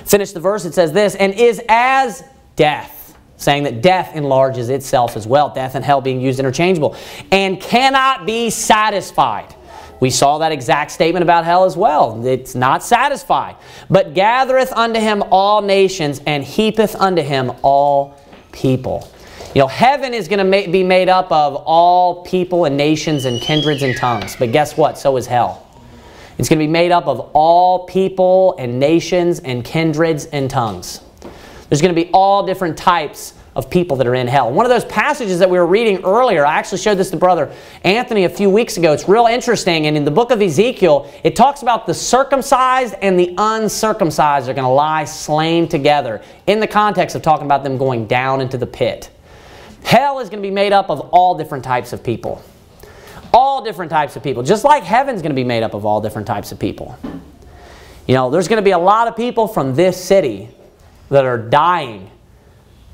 Finish the verse, it says this, and is as death, saying that death enlarges itself as well, death and hell being used interchangeable, and cannot be satisfied. We saw that exact statement about hell as well. It's not satisfied, but gathereth unto him all nations and heapeth unto him all people. You know, heaven is going to be made up of all people and nations and kindreds and tongues. But guess what? So is hell. It's going to be made up of all people and nations and kindreds and tongues. There's going to be all different types of people that are in hell. One of those passages that we were reading earlier, I actually showed this to Brother Anthony a few weeks ago. It's real interesting. And in the book of Ezekiel, it talks about the circumcised and the uncircumcised are going to lie slain together in the context of talking about them going down into the pit. Hell is going to be made up of all different types of people. All different types of people. Just like heaven's going to be made up of all different types of people. You know, there's going to be a lot of people from this city that are dying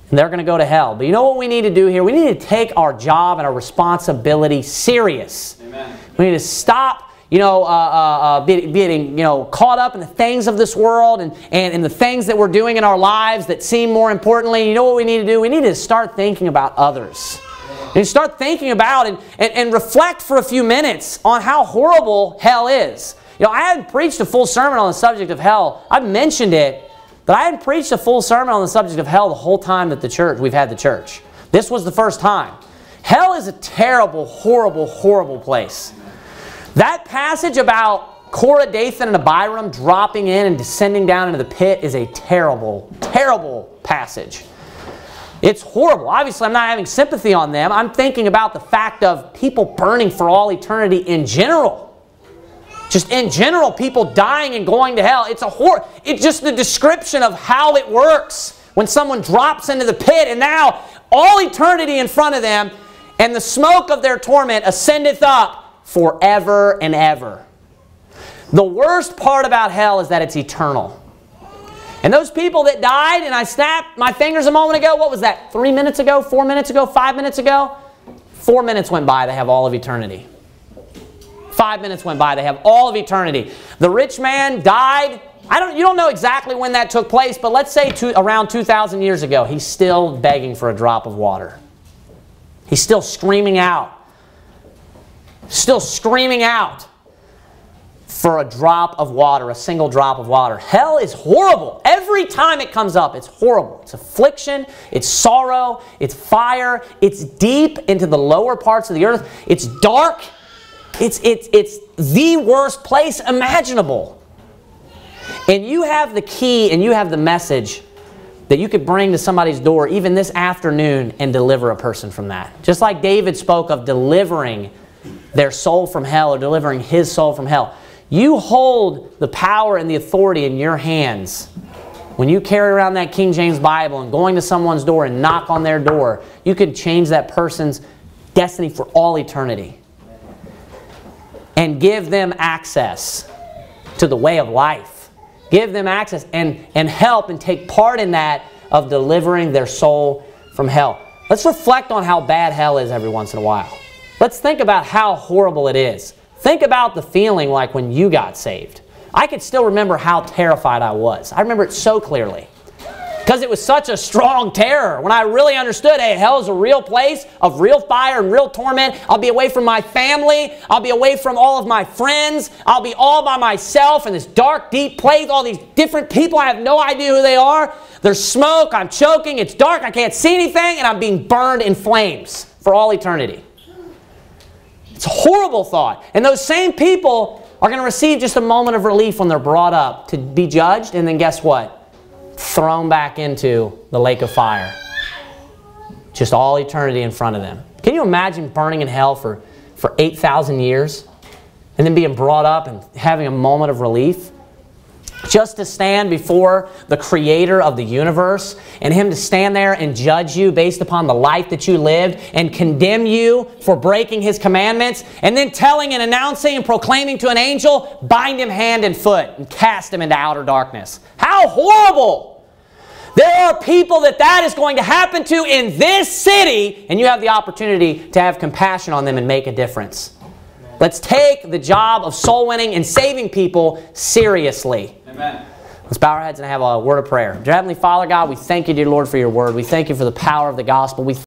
and they're going to go to hell. But you know what we need to do here? We need to take our job and our responsibility serious. Amen. We need to stop, you know, uh, uh, uh getting, you know, caught up in the things of this world and, and, and the things that we're doing in our lives that seem more importantly. You know what we need to do? We need to start thinking about others. And start thinking about and, and, and reflect for a few minutes on how horrible hell is. You know, I haven't preached a full sermon on the subject of hell. I've mentioned it, but I hadn't preached a full sermon on the subject of hell the whole time that the church we've had the church. This was the first time. Hell is a terrible, horrible, horrible place. That passage about Korah, Dathan, and Abiram dropping in and descending down into the pit is a terrible, terrible passage. It's horrible. Obviously, I'm not having sympathy on them. I'm thinking about the fact of people burning for all eternity in general. Just in general, people dying and going to hell. It's a horror. It's just the description of how it works when someone drops into the pit and now all eternity in front of them and the smoke of their torment ascendeth up forever and ever. The worst part about hell is that it's eternal. And those people that died, and I snapped my fingers a moment ago, what was that, three minutes ago, four minutes ago, five minutes ago? Four minutes went by, they have all of eternity. Five minutes went by, they have all of eternity. The rich man died. I don't, you don't know exactly when that took place, but let's say two, around 2,000 years ago, he's still begging for a drop of water. He's still screaming out. Still screaming out for a drop of water, a single drop of water. Hell is horrible. Every time it comes up, it's horrible. It's affliction, it's sorrow, it's fire, it's deep into the lower parts of the earth, it's dark, it's, it's, it's the worst place imaginable. And you have the key and you have the message that you could bring to somebody's door even this afternoon and deliver a person from that. Just like David spoke of delivering their soul from hell or delivering his soul from hell. You hold the power and the authority in your hands. When you carry around that King James Bible and going to someone's door and knock on their door, you can change that person's destiny for all eternity. And give them access to the way of life. Give them access and, and help and take part in that of delivering their soul from hell. Let's reflect on how bad hell is every once in a while. Let's think about how horrible it is. Think about the feeling like when you got saved. I could still remember how terrified I was. I remember it so clearly. Because it was such a strong terror. When I really understood, hey, hell is a real place of real fire and real torment. I'll be away from my family. I'll be away from all of my friends. I'll be all by myself in this dark, deep place. All these different people. I have no idea who they are. There's smoke. I'm choking. It's dark. I can't see anything. And I'm being burned in flames for all eternity. It's a horrible thought. And those same people are going to receive just a moment of relief when they're brought up to be judged, and then guess what? Thrown back into the lake of fire. Just all eternity in front of them. Can you imagine burning in hell for, for 8,000 years and then being brought up and having a moment of relief? Just to stand before the creator of the universe and him to stand there and judge you based upon the life that you lived and condemn you for breaking his commandments and then telling and announcing and proclaiming to an angel, bind him hand and foot and cast him into outer darkness. How horrible! There are people that that is going to happen to in this city and you have the opportunity to have compassion on them and make a difference. Let's take the job of soul winning and saving people seriously. Amen. Let's bow our heads and have a word of prayer. Dear Heavenly Father, God, we thank you, dear Lord, for your word. We thank you for the power of the gospel. We